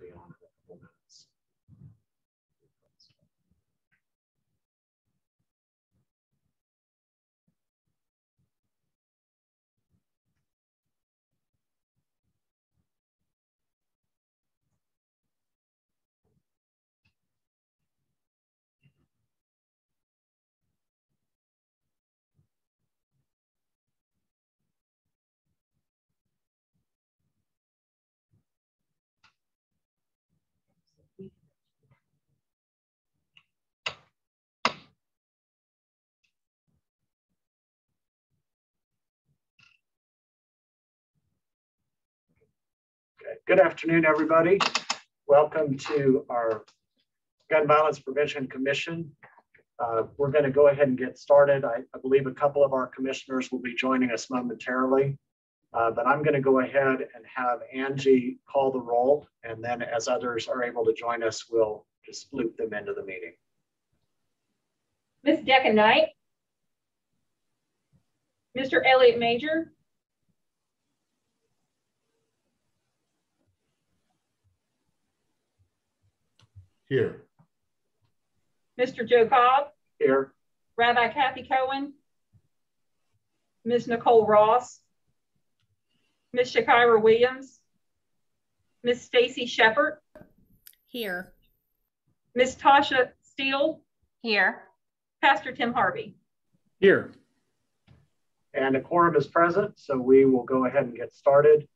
will Good afternoon, everybody. Welcome to our Gun Violence Prevention Commission. Uh, we're going to go ahead and get started. I, I, believe a couple of our commissioners will be joining us momentarily, uh, but I'm going to go ahead and have Angie call the roll, and then as others are able to join us, we'll just loop them into the meeting. Ms. Decca Knight, Mr. Elliot Major, Here. Mr. Joe Cobb, Here. Rabbi Kathy Cohen, Ms. Nicole Ross, Ms. Shakira Williams, Ms. Stacy Shepard, Here. Ms. Tasha Steele, Here. Pastor Tim Harvey. Here. And a quorum is present, so we will go ahead and get started.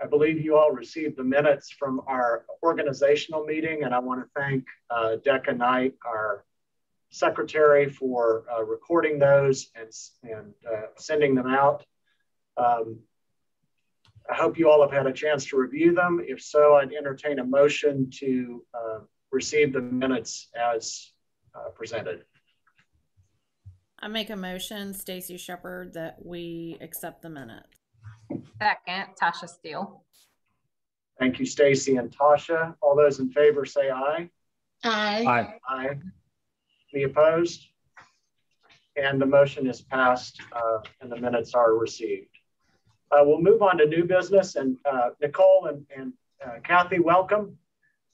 I believe you all received the minutes from our organizational meeting, and I want to thank uh, Decca Knight, our secretary, for uh, recording those and, and uh, sending them out. Um, I hope you all have had a chance to review them. If so, I'd entertain a motion to uh, receive the minutes as uh, presented. I make a motion, Stacy Shepard, that we accept the minutes. Second, Tasha Steele. Thank you, Stacy and Tasha. All those in favor say aye. Aye. Aye. Aye. Any opposed? And the motion is passed uh, and the minutes are received. Uh, we'll move on to new business and uh, Nicole and, and uh, Kathy, welcome.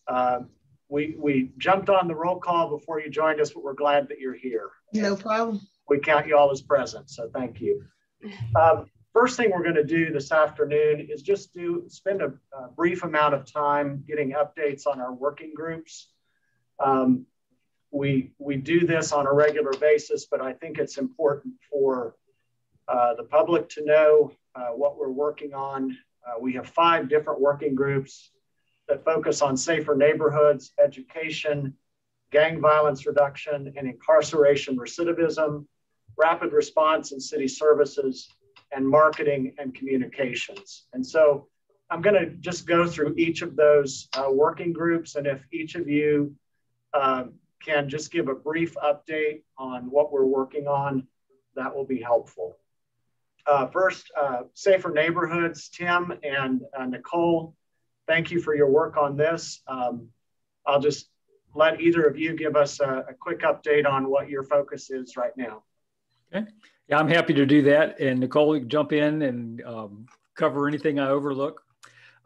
Uh, we, we jumped on the roll call before you joined us, but we're glad that you're here. No problem. We count you all as present, so thank you. Um, First thing we're going to do this afternoon is just do spend a, a brief amount of time getting updates on our working groups. Um, we, we do this on a regular basis, but I think it's important for uh, the public to know uh, what we're working on. Uh, we have five different working groups that focus on safer neighborhoods, education, gang violence reduction, and incarceration recidivism, rapid response and city services, and marketing and communications. And so I'm going to just go through each of those uh, working groups. And if each of you uh, can just give a brief update on what we're working on, that will be helpful. Uh, first, uh, Safer Neighborhoods, Tim and uh, Nicole, thank you for your work on this. Um, I'll just let either of you give us a, a quick update on what your focus is right now. Okay. Yeah, I'm happy to do that. And Nicole, can jump in and um, cover anything I overlook.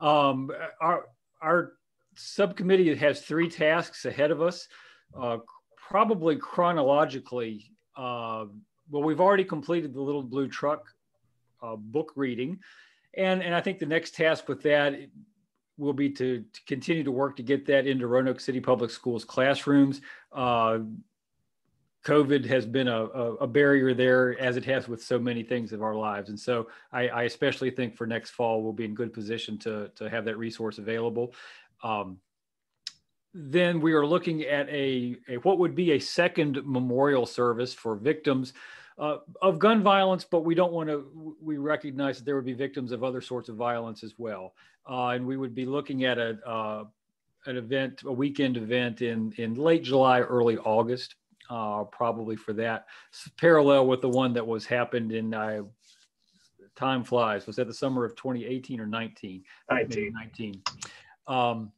Um, our, our subcommittee has three tasks ahead of us, uh, probably chronologically. Uh, well, we've already completed the Little Blue Truck uh, book reading. And, and I think the next task with that will be to, to continue to work to get that into Roanoke City Public Schools classrooms. Uh, COVID has been a, a, barrier there, as it has with so many things of our lives. And so I, I, especially think for next fall, we'll be in good position to, to have that resource available. Um, then we are looking at a, a, what would be a second memorial service for victims uh, of gun violence, but we don't want to, we recognize that there would be victims of other sorts of violence as well. Uh, and we would be looking at a, uh, an event, a weekend event in, in late July, early August uh, probably for that. parallel with the one that was happened in uh, time flies. Was that the summer of 2018 or 19? 19. 19. Um,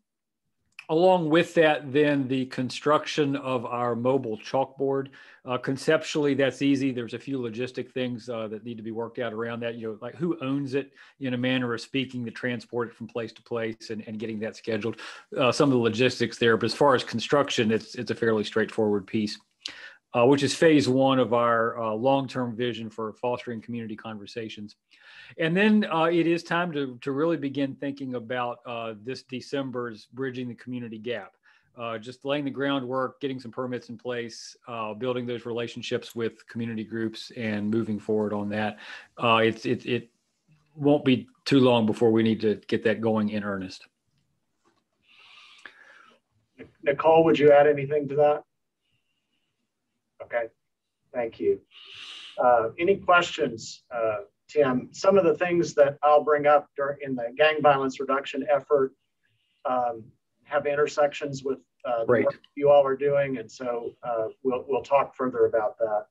along with that, then the construction of our mobile chalkboard. Uh, conceptually, that's easy. There's a few logistic things uh, that need to be worked out around that. You know, like who owns it in a manner of speaking to transport it from place to place and, and getting that scheduled. Uh, some of the logistics there, but as far as construction, it's it's a fairly straightforward piece. Uh, which is phase one of our uh, long-term vision for fostering community conversations. And then uh, it is time to, to really begin thinking about uh, this December's Bridging the Community Gap. Uh, just laying the groundwork, getting some permits in place, uh, building those relationships with community groups, and moving forward on that. It's it, it won't be too long before we need to get that going in earnest. Nicole, would you add anything to that? Okay, thank you. Uh, any questions, uh, Tim? Some of the things that I'll bring up during in the gang violence reduction effort um, have intersections with uh, Great. what you all are doing, and so uh, we'll we'll talk further about that.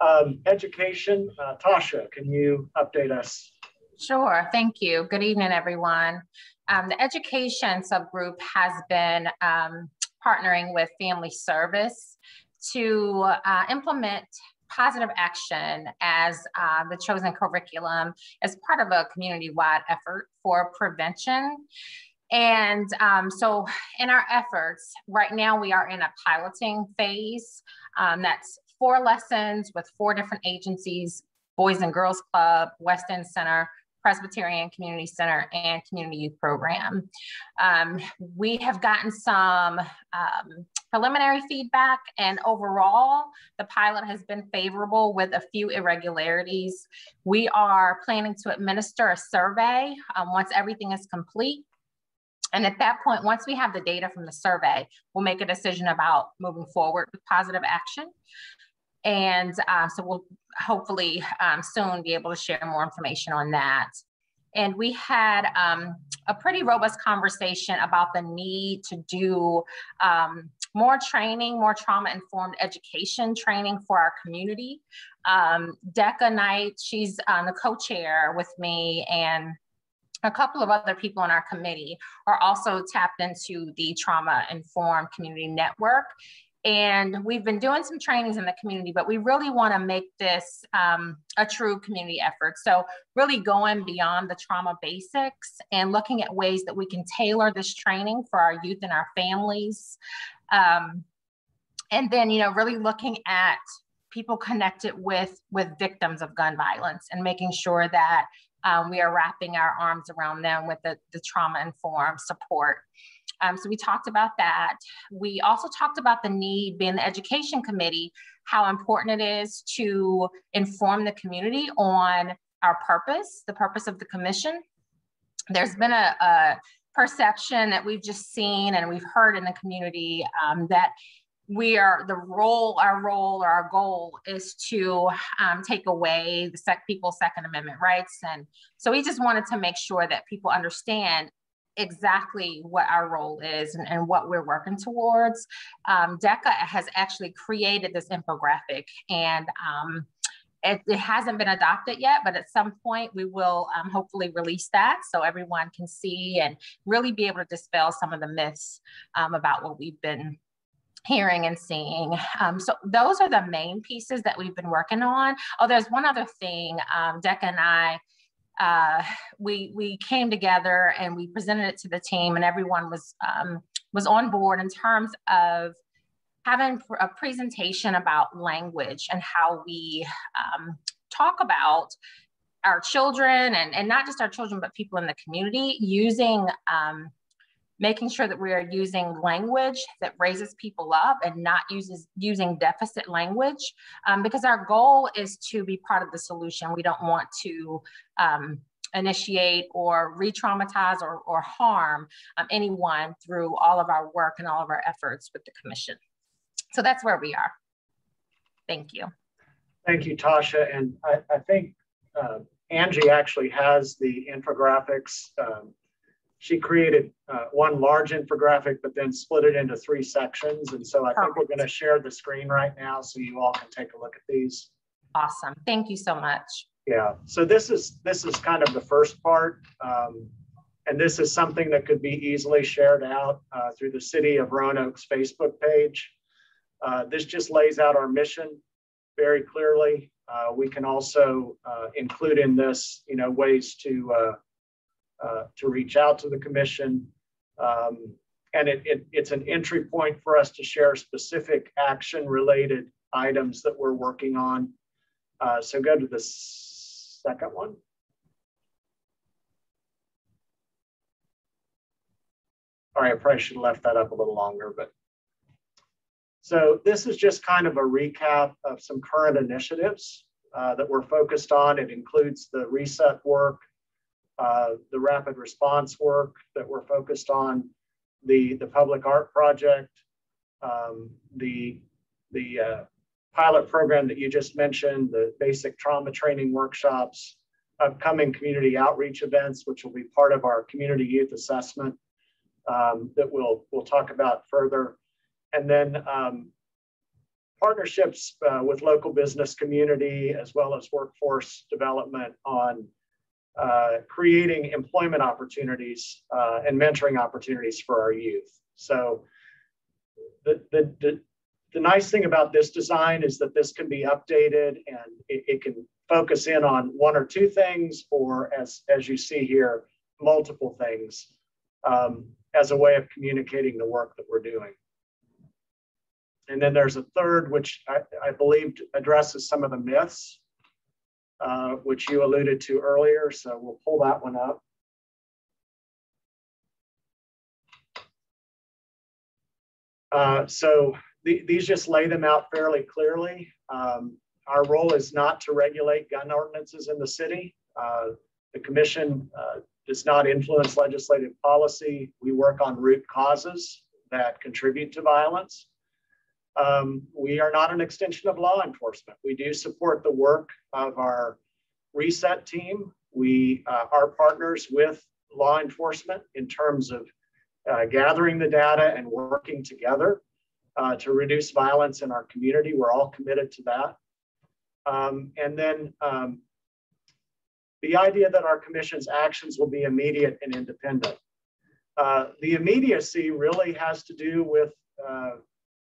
Um, education, uh, Tasha, can you update us? Sure, thank you. Good evening, everyone. Um, the education subgroup has been um, partnering with Family Service to uh, implement positive action as uh, the chosen curriculum as part of a community-wide effort for prevention. And um, so in our efforts, right now we are in a piloting phase. Um, that's four lessons with four different agencies, Boys and Girls Club, West End Center, Presbyterian Community Center and Community Youth Program. Um, we have gotten some um, preliminary feedback and overall the pilot has been favorable with a few irregularities. We are planning to administer a survey um, once everything is complete. And at that point, once we have the data from the survey, we'll make a decision about moving forward with positive action. And uh, so we'll hopefully um, soon be able to share more information on that. And we had um, a pretty robust conversation about the need to do um, more training, more trauma informed education training for our community. Um, Decca Knight, she's uh, the co chair with me, and a couple of other people on our committee are also tapped into the trauma informed community network and we've been doing some trainings in the community, but we really want to make this um, a true community effort. So, really going beyond the trauma basics and looking at ways that we can tailor this training for our youth and our families. Um, and then, you know, really looking at people connected with with victims of gun violence and making sure that um, we are wrapping our arms around them with the, the trauma informed support. Um, so we talked about that. We also talked about the need, being the education committee, how important it is to inform the community on our purpose, the purpose of the commission. There's been a, a perception that we've just seen and we've heard in the community um, that we are the role our role or our goal is to um, take away the sec- people's second amendment rights and so we just wanted to make sure that people understand exactly what our role is and, and what we're working towards. Um, Decca has actually created this infographic and um, it, it, hasn't been adopted yet, but at some point we will um, hopefully release that so everyone can see and really be able to dispel some of the myths um, about what we've been hearing and seeing. Um, so those are the main pieces that we've been working on. Oh, there's one other thing. Um, and I uh, we we came together and we presented it to the team, and everyone was um, was on board in terms of having a presentation about language and how we um, talk about our children and, and not just our children but people in the community using um, making sure that we are using language that raises people up and not uses using deficit language um, because our goal is to be part of the solution. We don't want to um, initiate or re-traumatize or, or harm um, anyone through all of our work and all of our efforts with the commission. So that's where we are. Thank you. Thank you tasha. And i, I think uh, angie actually has the infographics um, she created uh, one large infographic, but then split it into three sections. And so I Perfect. think we're going to share the screen right now so you all can take a look at these. Awesome. Thank you so much. Yeah. So this is this is kind of the first part. Um, And this is something that could be easily shared out uh, through the City of Roanoke's Facebook page. Uh, this just lays out our mission very clearly. Uh, we can also uh, include in this, you know, ways to uh, to reach out to the commission. Um, and it, it, it's an entry point for us to share specific action related items that we're working on. Uh, so go to the second one. All right, I probably should have left that up a little longer, but so this is just kind of a recap of some current initiatives uh, that we're focused on. It includes the reset work, uh, the rapid response work that we're focused on, the, the public art project, um, the, the uh, pilot program that you just mentioned, the basic trauma training workshops, upcoming community outreach events, which will be part of our community youth assessment um, that we'll, we'll talk about further. And then um, partnerships uh, with local business community as well as workforce development on uh, creating employment opportunities uh, and mentoring opportunities for our youth. So the, the, the, the, nice thing about this design is that this can be updated and it, it can focus in on one or two things or as, as you see here, multiple things um, as a way of communicating the work that we're doing. And then there's a third, which I, I believe addresses some of the myths uh, which you alluded to earlier. So we'll pull that one up. Uh, so these just lay them out fairly clearly. Um, our role is not to regulate gun ordinances in the city. Uh, the commission uh, does not influence legislative policy. We work on root causes that contribute to violence. Um, we are not an extension of law enforcement. We do support the work of our reset team. We uh, are partners with law enforcement in terms of uh, gathering the data and working together uh, to reduce violence in our community. We're all committed to that. Um, and then um, the idea that our commission's actions will be immediate and independent. Uh, the immediacy really has to do with uh,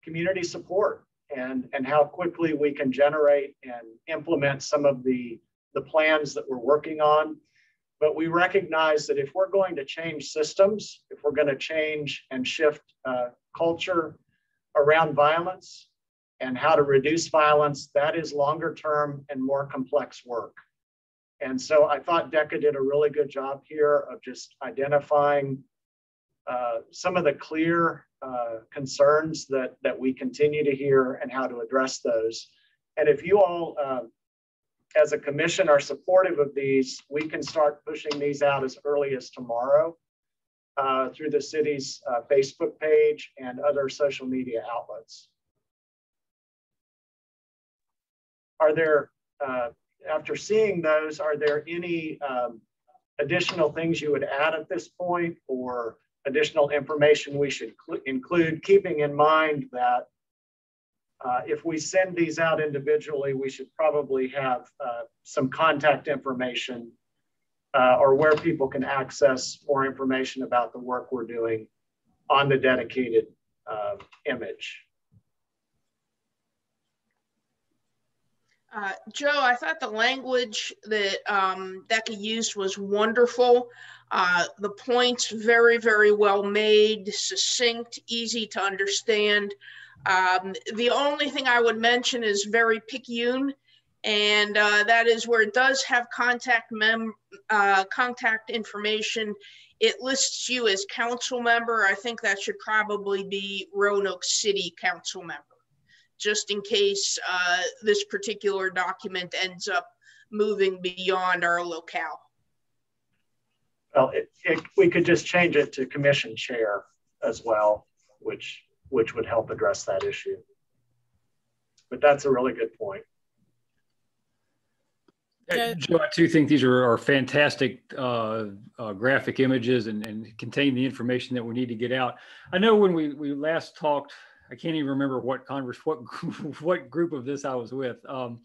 community support and, and how quickly we can generate and implement some of the, the plans that we're working on. But we recognize that if we're going to change systems, if we're going to change and shift uh, culture around violence and how to reduce violence, that is longer term and more complex work. And so I thought Decca did a really good job here of just identifying uh, some of the clear uh, concerns that, that we continue to hear and how to address those. And if you all, uh, as a commission, are supportive of these, we can start pushing these out as early as tomorrow uh, through the city's uh, Facebook page and other social media outlets. Are there, uh, after seeing those, are there any um, additional things you would add at this point or additional information we should include, keeping in mind that uh, if we send these out individually, we should probably have uh, some contact information uh, or where people can access more information about the work we're doing on the dedicated uh, image. Uh, Joe, I thought the language that um, Decca used was wonderful. Uh, the points very, very well made, succinct, easy to understand. Um, the only thing I would mention is very picayune, and uh, that is where it does have contact mem uh, contact information. It lists you as council member. I think that should probably be Roanoke City Council member just in case uh, this particular document ends up moving beyond our locale. Well, it, it, we could just change it to commission chair as well, which which would help address that issue. But that's a really good point. Joe, I do think these are, are fantastic uh, uh, graphic images and, and contain the information that we need to get out. I know when we, we last talked I can't even remember what converse what what group of this I was with. Um,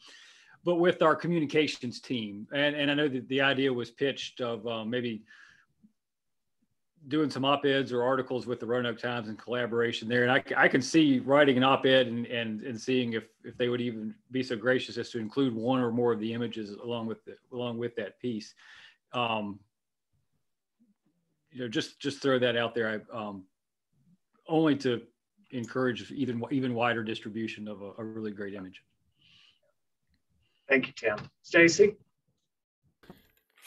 but with our communications team, and and I know that the idea was pitched of uh, maybe doing some op-eds or articles with the Roanoke Times in collaboration there. And I, I can see writing an op-ed and, and, and seeing if, if they would even be so gracious as to include one or more of the images along with the, along with that piece. Um, you know, just, just throw that out there. I, um, only to encourage even, even wider distribution of a, a really great image. Thank you, Tim. Stacy?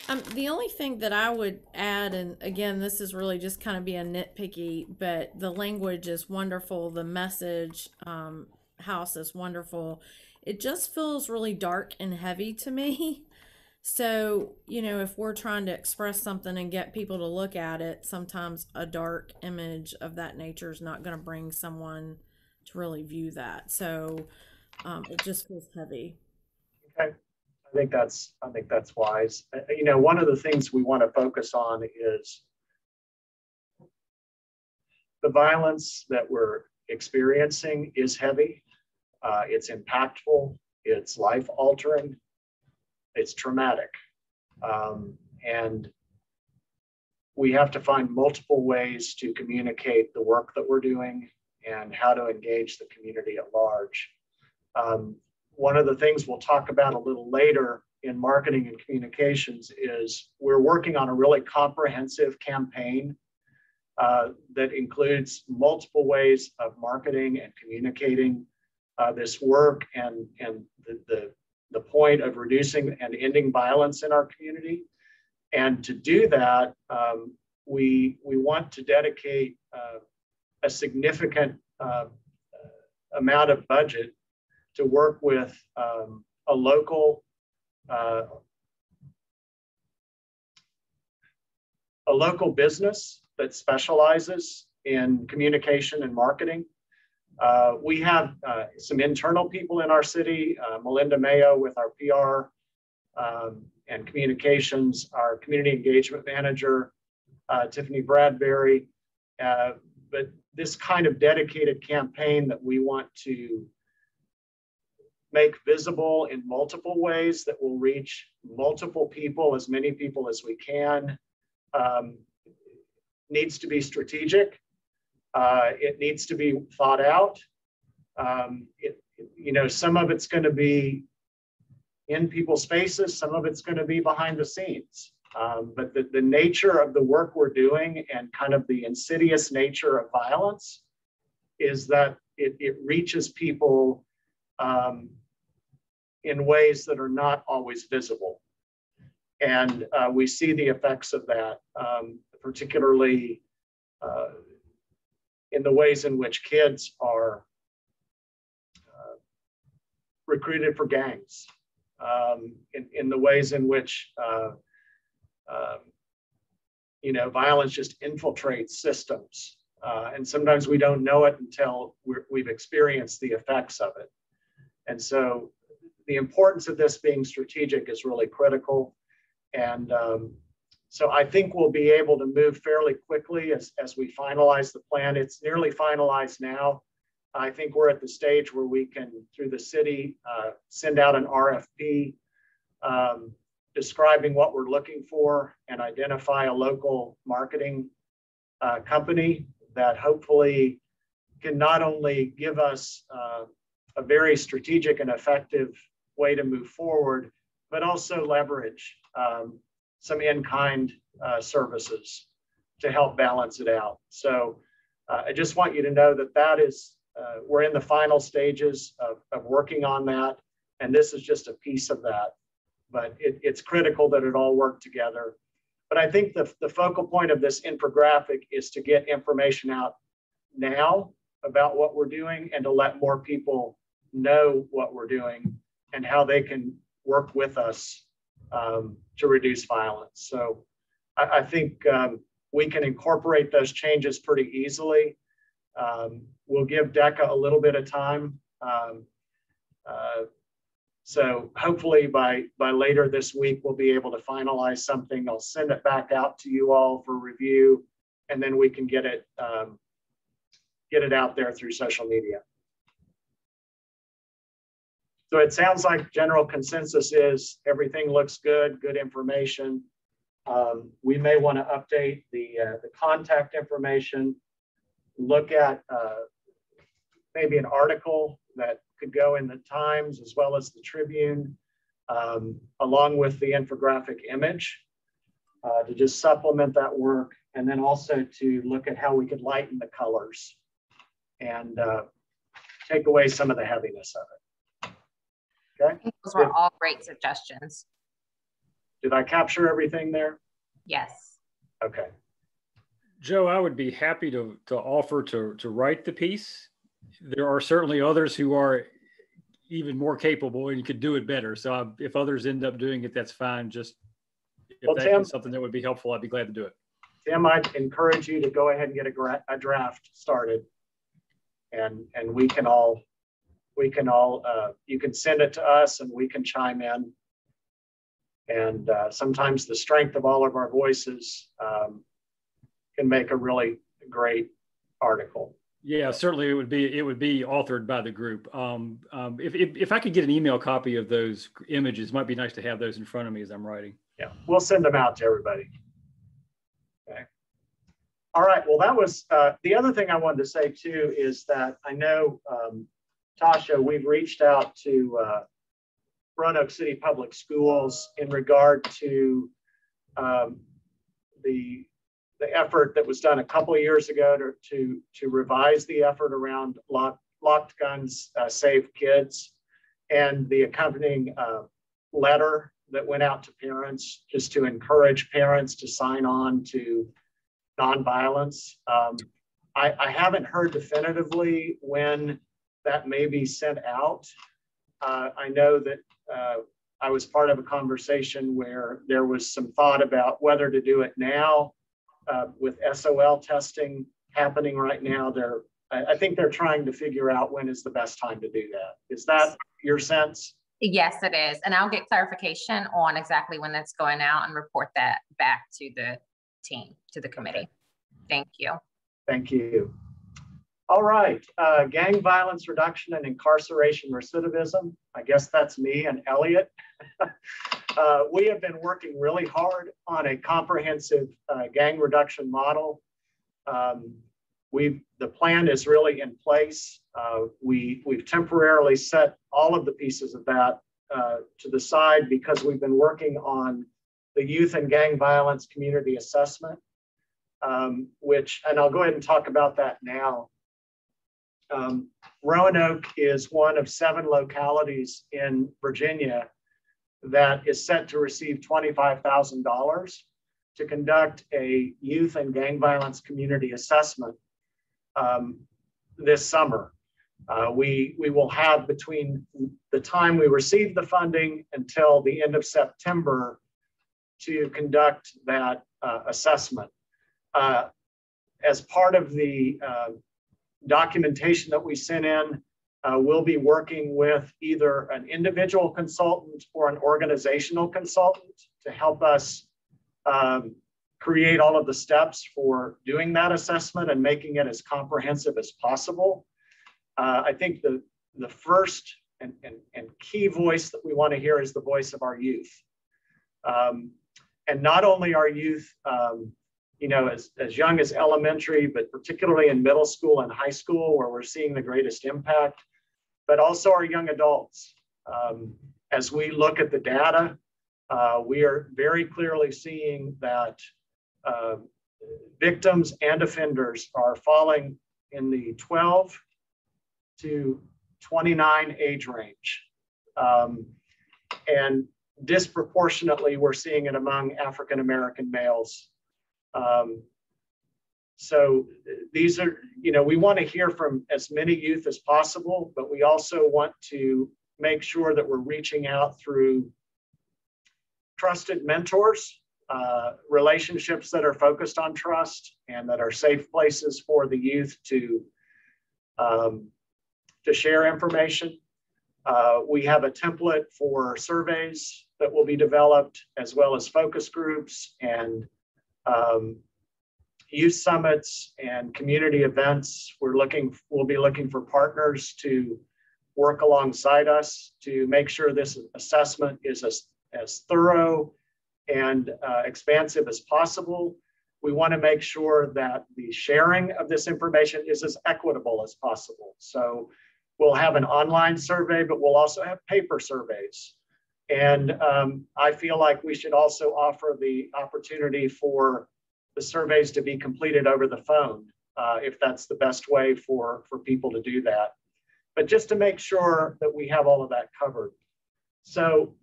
Um, the only thing that I would add, and again, this is really just kind of being nitpicky, but the language is wonderful. The message um, house is wonderful. It just feels really dark and heavy to me. So, you know, if we're trying to express something and get people to look at it, sometimes a dark image of that nature is not going to bring someone to really view that. So um, it just feels heavy. Okay. I think that's I think that's wise. Uh, you know, one of the things we want to focus on is the violence that we're experiencing is heavy. Uh, it's impactful. It's life altering it's traumatic. Um, and we have to find multiple ways to communicate the work that we're doing and how to engage the community at large. Um, one of the things we'll talk about a little later in marketing and communications is we're working on a really comprehensive campaign uh, that includes multiple ways of marketing and communicating uh, this work and, and the, the the point of reducing and ending violence in our community. And to do that, um, we, we want to dedicate uh, a significant uh, amount of budget to work with um, a local uh, a local business that specializes in communication and marketing uh, we have uh, some internal people in our city, uh, Melinda Mayo with our PR um, and communications, our community engagement manager, uh, Tiffany Bradbury. Uh, but this kind of dedicated campaign that we want to make visible in multiple ways that will reach multiple people, as many people as we can, um, needs to be strategic uh, it needs to be thought out. Um, it, you know, some of it's going to be in people's spaces, some of it's going to be behind the scenes. Um, but the, the nature of the work we're doing and kind of the insidious nature of violence is that it, it reaches people um, in ways that are not always visible. And uh, we see the effects of that, um, particularly uh, in the ways in which kids are uh, recruited for gangs, um, in, in the ways in which uh, um, you know violence just infiltrates systems, uh, and sometimes we don't know it until we have experienced the effects of it. And so, the importance of this being strategic is really critical, and um, so I think we'll be able to move fairly quickly as, as we finalize the plan. It's nearly finalized now. I think we're at the stage where we can, through the city, uh, send out an RFP um, describing what we're looking for and identify a local marketing uh, company that hopefully can not only give us uh, a very strategic and effective way to move forward, but also leverage um, some in-kind uh, services to help balance it out. So uh, I just want you to know that that is, uh, we're in the final stages of, of working on that. And this is just a piece of that, but it, it's critical that it all work together. But I think the, the focal point of this infographic is to get information out now about what we're doing and to let more people know what we're doing and how they can work with us um, to reduce violence. So I, I think um, we can incorporate those changes pretty easily. Um, we'll give Decca a little bit of time. Um, uh, so hopefully by, by later this week, we'll be able to finalize something. I'll send it back out to you all for review, and then we can get it, um, get it out there through social media. So it sounds like general consensus is everything looks good, good information. Um, we may want to update the, uh, the contact information, look at uh, maybe an article that could go in the Times as well as the Tribune, um, along with the infographic image uh, to just supplement that work. And then also to look at how we could lighten the colors and uh, take away some of the heaviness of it. Okay. Those were all great suggestions. Did I capture everything there? Yes. Okay. Joe, I would be happy to, to offer to, to write the piece. There are certainly others who are even more capable and could do it better. So I, if others end up doing it, that's fine. Just if Well, that Tim- something that would be helpful, I'd be glad to do it. Tim, I'd encourage you to go ahead and get a, gra- a draft started. And, and we can all, we can all, uh, you can send it to us and we can chime in. And uh, sometimes the strength of all of our voices um, can make a really great article. Yeah, certainly it would be it would be authored by the group. Um, um, if, if if I could get an email copy of those images, it might be nice to have those in front of me as I'm writing. Yeah, we'll send them out to everybody. Okay. All right, well, that was, uh, the other thing I wanted to say too is that I know, um, Tasha, we've reached out to, uh, Roanoke City Public Schools in regard to, um, the, the effort that was done a couple years ago to, to, to revise the effort around locked, locked guns, uh, save kids and the accompanying, uh, letter that went out to parents just to encourage parents to sign on to nonviolence. Um, I, I haven't heard definitively when that may be sent out. Uh, I know that uh, I was part of a conversation where there was some thought about whether to do it now uh, with SOL testing happening right now. They're, I, I think they're trying to figure out when is the best time to do that. Is that your sense? Yes, it is. And I'll get clarification on exactly when that's going out and report that back to the team, to the committee. Thank you. Thank you. All right, uh, gang violence reduction and incarceration recidivism. I guess that's me and Elliot. uh, we have been working really hard on a comprehensive uh, gang reduction model. Um, we've the plan is really in place. Uh, we we've temporarily set all of the pieces of that uh, to the side because we've been working on the youth and gang violence community assessment um, which, and I'll go ahead and talk about that now. Um, Roanoke is one of seven localities in Virginia that is set to receive $25,000 to conduct a youth and gang violence community assessment um, this summer. Uh, we, we will have between the time we receive the funding until the end of September to conduct that uh, assessment. Uh, as part of the uh, documentation that we sent in, uh, we'll be working with either an individual consultant or an organizational consultant to help us um, create all of the steps for doing that assessment and making it as comprehensive as possible. Uh, I think the, the first and, and, and key voice that we want to hear is the voice of our youth. Um, and not only our youth, um, you know, as, as young as elementary, but particularly in middle school and high school where we're seeing the greatest impact, but also our young adults. Um, as we look at the data, uh, we are very clearly seeing that uh, victims and offenders are falling in the 12 to 29 age range. Um, and disproportionately, we're seeing it among African American males. Um, so these are, you know, we want to hear from as many youth as possible, but we also want to make sure that we're reaching out through trusted mentors, uh, relationships that are focused on trust and that are safe places for the youth to, um, to share information. Uh, we have a template for surveys that will be developed as well as focus groups and um, youth summits and community events. We're looking, we'll be looking for partners to work alongside us to make sure this assessment is as, as thorough and uh, expansive as possible. We want to make sure that the sharing of this information is as equitable as possible. So we'll have an online survey, but we'll also have paper surveys. And um, I feel like we should also offer the opportunity for the surveys to be completed over the phone, uh, if that's the best way for, for people to do that. But just to make sure that we have all of that covered. So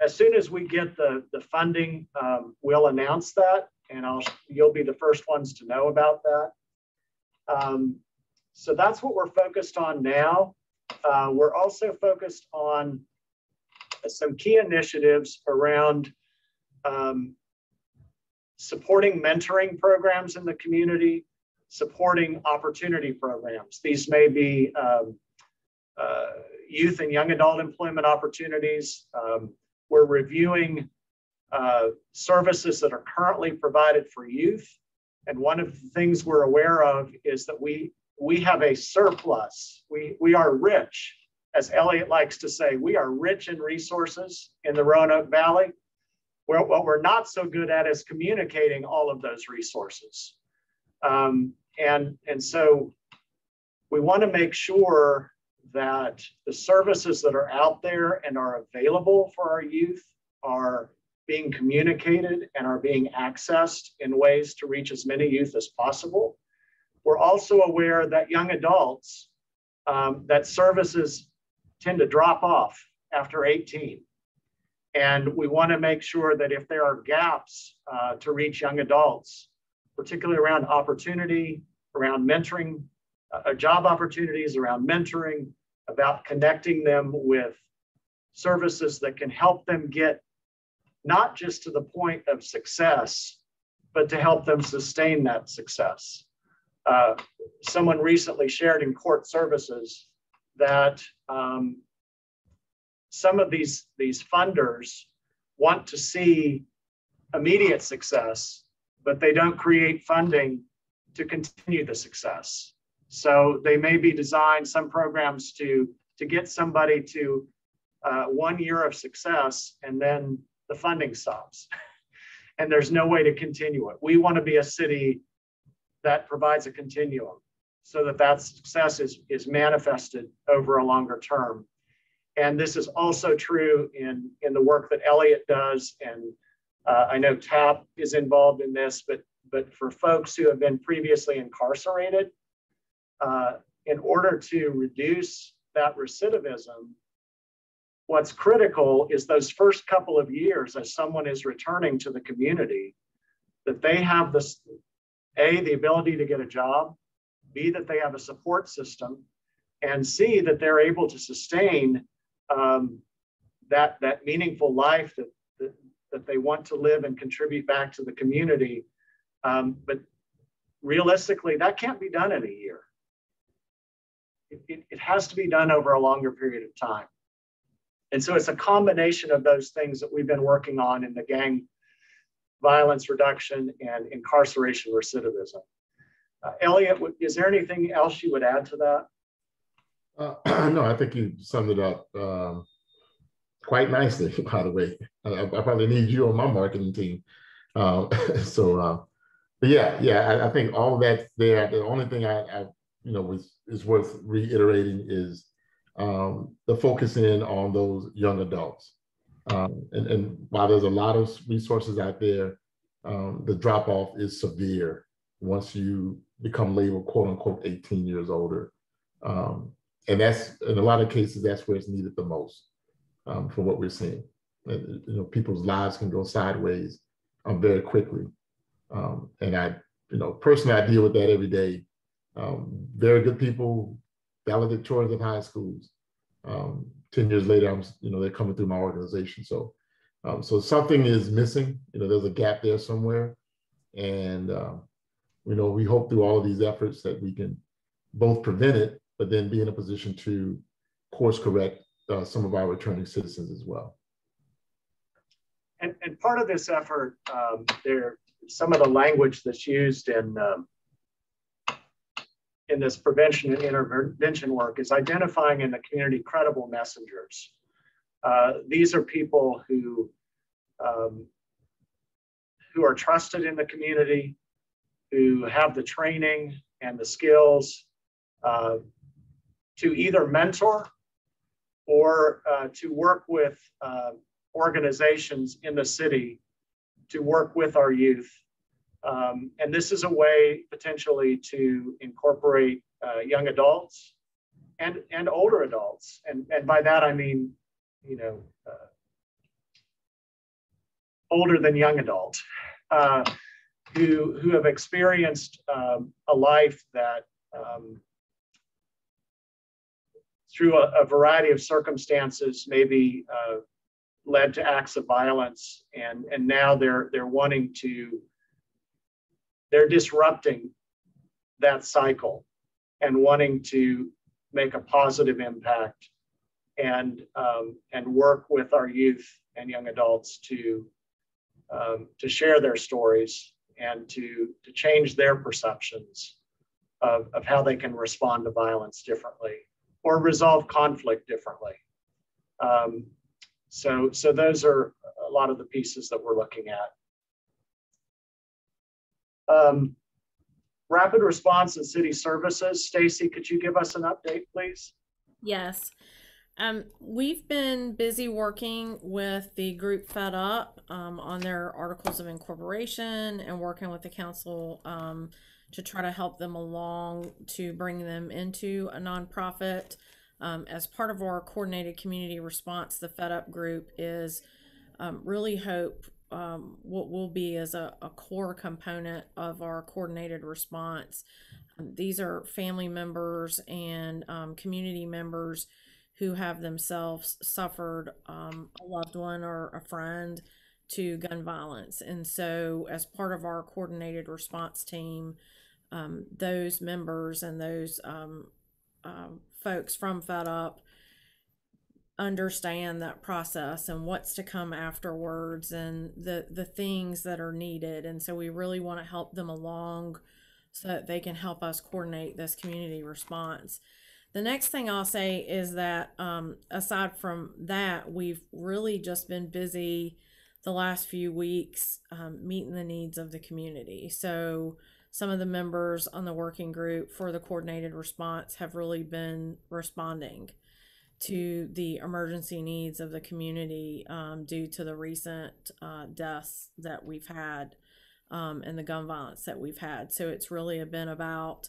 as soon as we get the, the funding, um, we'll announce that and I'll, you'll be the first ones to know about that. Um, so that's what we're focused on now. Uh, we're also focused on some key initiatives around um, supporting mentoring programs in the community, supporting opportunity programs. These may be um, uh, youth and young adult employment opportunities. Um, we're reviewing uh, services that are currently provided for youth. And one of the things we're aware of is that we, we have a surplus. We, we are rich, as Elliot likes to say, we are rich in resources in the Roanoke Valley. Where, what we're not so good at is communicating all of those resources. Um, and, and so we want to make sure that the services that are out there and are available for our youth are being communicated and are being accessed in ways to reach as many youth as possible. We're also aware that young adults, um, that services tend to drop off after 18. And we want to make sure that if there are gaps uh, to reach young adults, particularly around opportunity, around mentoring, uh, job opportunities, around mentoring, about connecting them with services that can help them get not just to the point of success, but to help them sustain that success. Uh, someone recently shared in court services that um, some of these, these funders want to see immediate success, but they don't create funding to continue the success. So they may be designed some programs to, to get somebody to uh, one year of success and then the funding stops. and there's no way to continue it. We want to be a city that provides a continuum so that that success is, is manifested over a longer term. And this is also true in, in the work that Elliot does. And uh, I know TAP is involved in this, but, but for folks who have been previously incarcerated, uh, in order to reduce that recidivism, what's critical is those first couple of years as someone is returning to the community, that they have this, A, the ability to get a job, B, that they have a support system, and C, that they're able to sustain um, that, that meaningful life that, that, that they want to live and contribute back to the community. Um, but realistically, that can't be done in a year. It, it, it has to be done over a longer period of time. And so it's a combination of those things that we've been working on in the gang violence reduction and incarceration recidivism. Uh, Elliot, is there anything else you would add to that? Uh, no, I think you summed it up um, quite nicely, by the way. I, I, probably need you on my marketing team. Um, so, uh, but yeah, yeah, I, I, think all that's there. The only thing I, I you know, was is worth reiterating is um, the focusing on those young adults. Um, and, and, while there's a lot of resources out there, um, the drop off is severe once you become labeled quote unquote 18 years older. Um, and that's in a lot of cases, that's where it's needed the most um, for what we're seeing. And, you know, people's lives can go sideways um, very quickly. and I, you know, personally, I deal with that every day. very good people valedictorians of high schools. Um, 10 years later, I'm, you know, they're coming through my organization. So, um, so something is missing, you know, there's a gap there somewhere. And, you know, we hope through all of these efforts that we can both prevent it, but then be in a position to course correct uh, some of our returning citizens as well. And, and part of this effort, um, there, some of the language that's used in um, in this prevention and intervention work is identifying in the community credible messengers. Uh, these are people who um, who are trusted in the community, who have the training and the skills uh, to either mentor or uh, to work with uh, organizations in the city to work with our youth. Um, and this is a way potentially to incorporate uh, young adults and, and older adults. And, and by that, I mean, you know, uh, older than young adult, uh, who, who have experienced um, a life that um, through a, a, variety of circumstances maybe uh, led to acts of violence and, and now they're, they're wanting to, they're disrupting that cycle and wanting to make a positive impact and, um, and work with our youth and young adults to, um, to share their stories and to, to change their perceptions of, of how they can respond to violence differently or resolve conflict differently. Um, so, so those are a lot of the pieces that we're looking at. Um, rapid response and city services. Stacy, could you give us an update, please? Yes. Um, we've been busy working with the group Fed Up um, on their articles of incorporation and working with the council um, to try to help them along to bring them into a nonprofit. Um, as part of our coordinated community response, the Fed Up group is um, really hope um, what will be as a, a, core component of our coordinated response. These are family members and community members who have themselves suffered um, a loved one or a friend to gun violence. And so, as part of our coordinated response team, um, those members and those um, uh, folks from Fed Up understand that process and what's to come afterwards and the the things that are needed and so we really want to help them along so that they can help us coordinate this community response the next thing i'll say is that um, aside from that we've really just been busy the last few weeks um, meeting the needs of the community so some of the members on the working group for the coordinated response have really been responding to the emergency needs of the community um, due to the recent uh, deaths that we've had um, and the gun violence that we've had. So it's really been about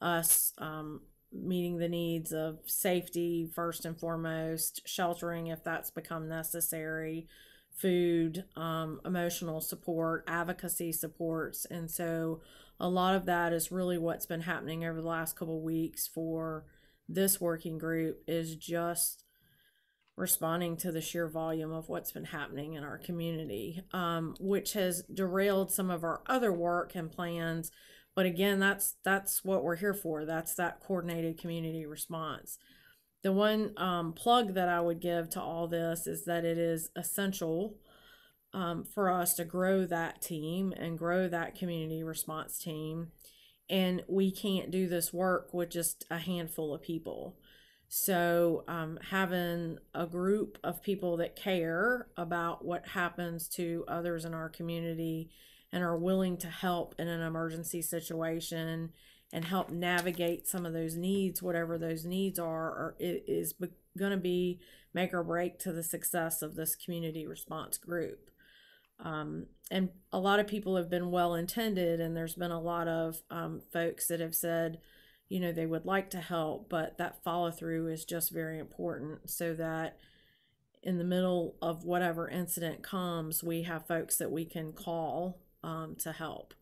us um, meeting the needs of safety first and foremost, sheltering if that's become necessary, food, um, emotional support, advocacy supports. And so a lot of that is really what's been happening over the last couple weeks for this working group is just responding to the sheer volume of what's been happening in our community, um, which has derailed some of our other work and plans. But again, that's that's what we're here for. That's that coordinated community response. The one um, plug that I would give to all this is that it is essential um, for us to grow that team and grow that community response team. And we can't do this work with just a handful of people. So, um, having a group of people that care about what happens to others in our community and are willing to help in an emergency situation and help navigate some of those needs, whatever those needs are, are it is going to be make or break to the success of this community response group. Um, and a lot of people have been well intended, and there's been a lot of um, folks that have said, you know, they would like to help, but that follow through is just very important so that in the middle of whatever incident comes, we have folks that we can call um, to help.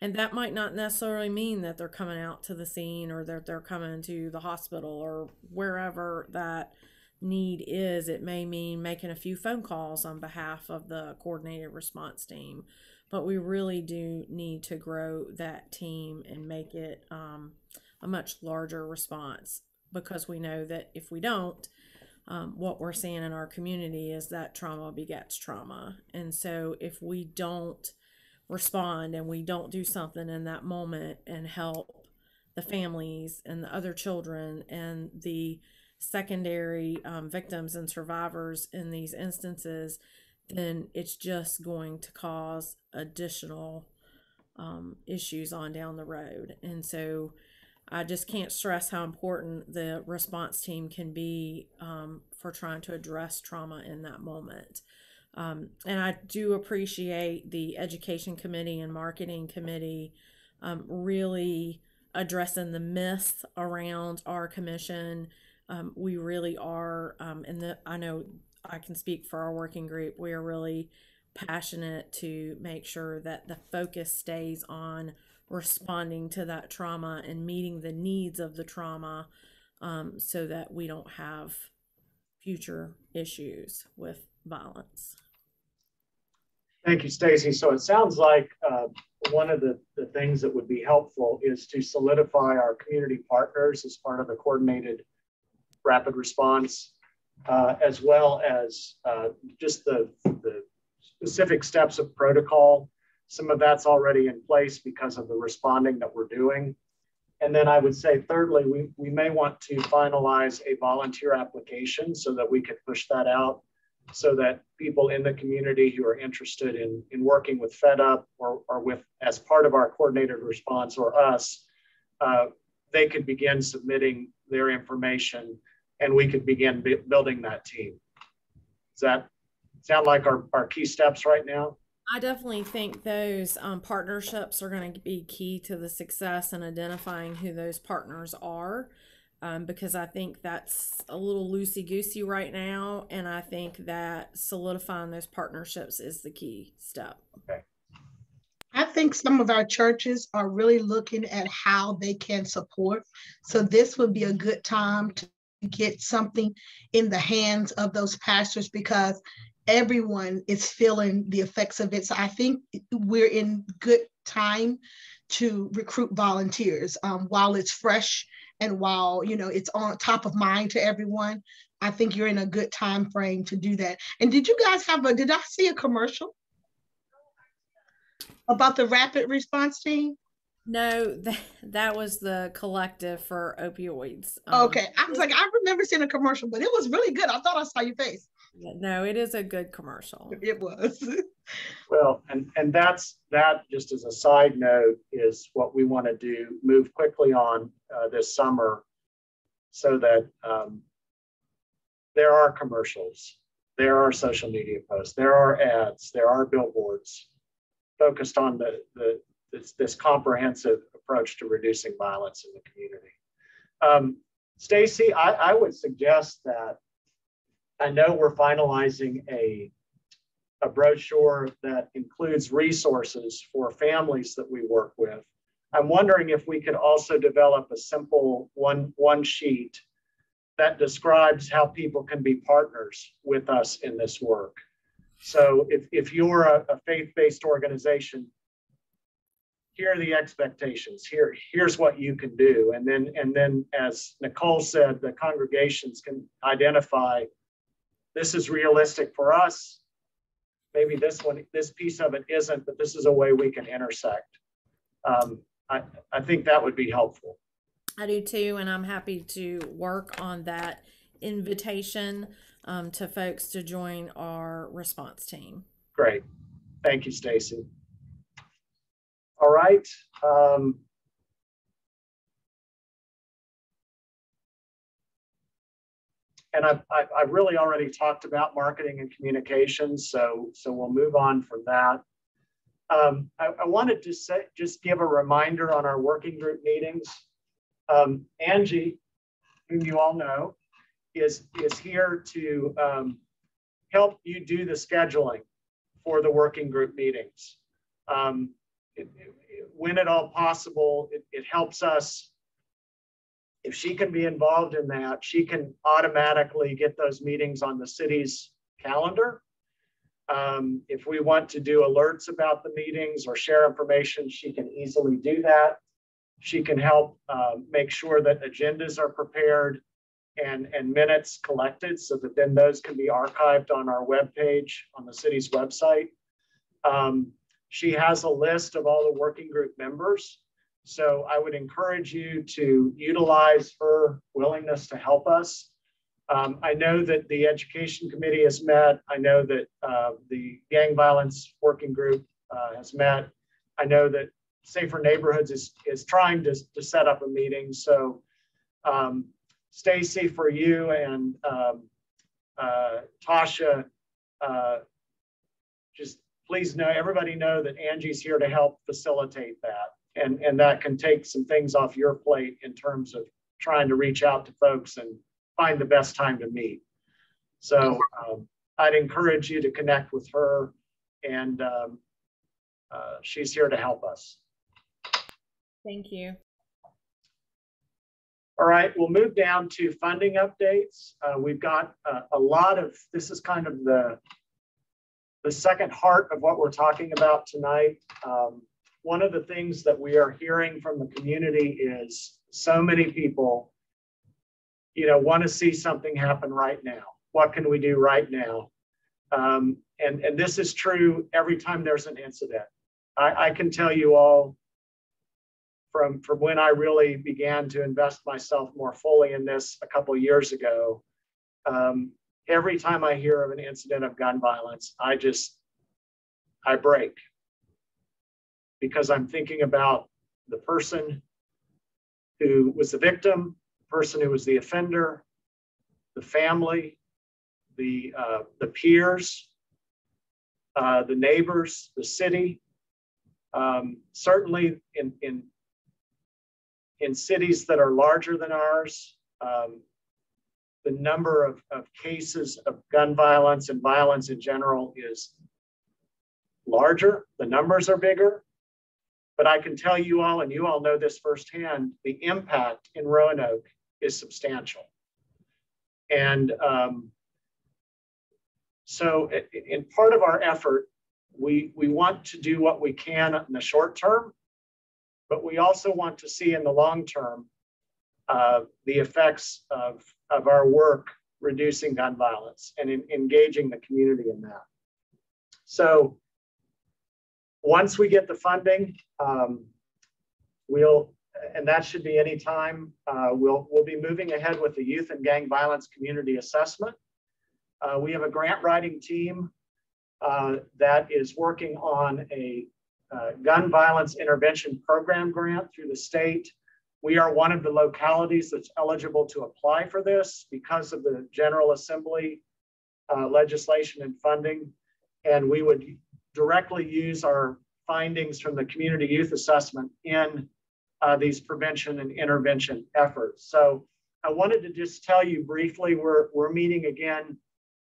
And that might not necessarily mean that they're coming out to the scene or that they're coming to the hospital or wherever that need is, it may mean making a few phone calls on behalf of the coordinated response team. But we really do need to grow that team and make it um, a much larger response because we know that if we don't, um, what we're seeing in our community is that trauma begets trauma. And so if we don't respond and we don't do something in that moment and help the families and the other children and the secondary um, victims and survivors in these instances, then it's just going to cause additional um, issues on down the road. And so I just can't stress how important the response team can be um, for trying to address trauma in that moment. Um, and I do appreciate the education committee and marketing committee um, really addressing the myth around our commission. Um, we really are, um, and the I know I can speak for our working group. We are really passionate to make sure that the focus stays on responding to that trauma and meeting the needs of the trauma, um, so that we don't have future issues with violence. Thank you, Stacy. So it sounds like uh, one of the, the things that would be helpful is to solidify our community partners as part of the coordinated rapid response, uh, as well as uh, just the, the specific steps of protocol. Some of that's already in place because of the responding that we're doing. And then I would say, thirdly, we, we may want to finalize a volunteer application so that we could push that out so that people in the community who are interested in, in working with FedUp or, or with as part of our coordinated response or us, uh, they could begin submitting their information and we could begin building that team. Does that sound like our, our key steps right now? I definitely think those um, partnerships are going to be key to the success and identifying who those partners are um, because I think that's a little loosey goosey right now. And I think that solidifying those partnerships is the key step. Okay. I think some of our churches are really looking at how they can support. So this would be a good time to get something in the hands of those pastors because everyone is feeling the effects of it. So I think we're in good time to recruit volunteers um, while it's fresh and while you know it's on top of mind to everyone i think you're in a good time frame to do that. And did you guys have a did i see a commercial about the rapid response team? No that, that was the collective for opioids. Um, okay i was like i remember seeing a commercial but it was really good. I thought i saw your face no it is a good commercial. It was. Well and and that's that just as a side note is what we want to do move quickly on uh, this summer so that um, there are commercials there are social media posts there are ads there are billboards focused on the, the this, this comprehensive approach to reducing violence in the community. Um, stacy I, I would suggest that I know we're finalizing a, a brochure that includes resources for families that we work with. I'm wondering if we could also develop a simple one, one sheet that describes how people can be partners with us in this work. So if, if you're a, a faith-based organization, here are the expectations. Here, here's what you can do. And then, and then as Nicole said, the congregations can identify this is realistic for us. Maybe this one, this piece of it isn't, but this is a way we can intersect. Um, I, I think that would be helpful. I do too, and I'm happy to work on that invitation um, to folks to join our response team. Great. Thank you, Stacy. All right. Um, and I've, I've really already talked about marketing and communications, so, so we'll move on from that. Um, I, I, wanted to say, just give a reminder on our working group meetings. Um, Angie, whom you all know, is, is here to um, help you do the scheduling for the working group meetings. Um, it, it, when at all possible, it, it helps us if she can be involved in that, she can automatically get those meetings on the city's calendar. Um, if we want to do alerts about the meetings or share information, she can easily do that. She can help uh, make sure that agendas are prepared and, and minutes collected so that then those can be archived on our webpage on the city's website. Um, she has a list of all the working group members so I would encourage you to utilize her willingness to help us. Um, I know that the Education Committee has met. I know that uh, the Gang Violence Working Group uh, has met. I know that Safer Neighborhoods is, is trying to, to set up a meeting. So um, Stacy, for you and um, uh, Tasha, uh, just please know, everybody know that Angie's here to help facilitate that. And, and that can take some things off your plate in terms of trying to reach out to folks and find the best time to meet. So um, I'd encourage you to connect with her and um, uh, she's here to help us. Thank you. All right, we'll move down to funding updates. Uh, we've got uh, a lot of, this is kind of the, the second heart of what we're talking about tonight. Um, one of the things that we are hearing from the community is so many people you know, want to see something happen right now. What can we do right now? Um, and, and this is true every time there's an incident. I, I can tell you all from, from when I really began to invest myself more fully in this a couple years ago, um, every time I hear of an incident of gun violence, I just, I break because I'm thinking about the person who was the victim, the person who was the offender, the family, the, uh, the peers, uh, the neighbors, the city. Um, certainly in, in, in cities that are larger than ours, um, the number of, of cases of gun violence and violence in general is larger. The numbers are bigger. But I can tell you all, and you all know this firsthand, the impact in Roanoke is substantial. And um, so in part of our effort, we, we want to do what we can in the short term, but we also want to see in the long term uh, the effects of, of our work reducing gun violence and in, engaging the community in that. So once we get the funding, um, we'll and that should be any time. Uh, we'll, we'll be moving ahead with the Youth and Gang Violence Community Assessment. Uh, we have a grant writing team uh, that is working on a uh, gun violence intervention program grant through the state. We are one of the localities that's eligible to apply for this because of the General Assembly uh, legislation and funding. And we would directly use our findings from the community youth assessment in uh, these prevention and intervention efforts. So I wanted to just tell you briefly, we're, we're meeting again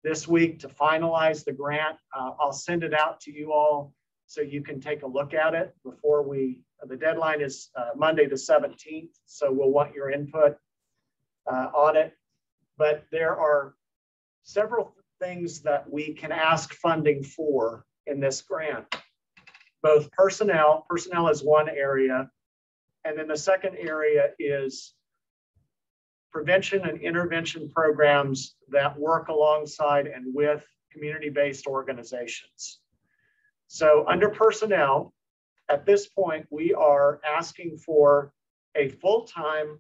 this week to finalize the grant. Uh, I'll send it out to you all so you can take a look at it before we, the deadline is uh, Monday the 17th. So we'll want your input uh, on it. But there are several things that we can ask funding for in this grant. Both personnel, personnel is one area, and then the second area is prevention and intervention programs that work alongside and with community-based organizations. So under personnel, at this point, we are asking for a full-time,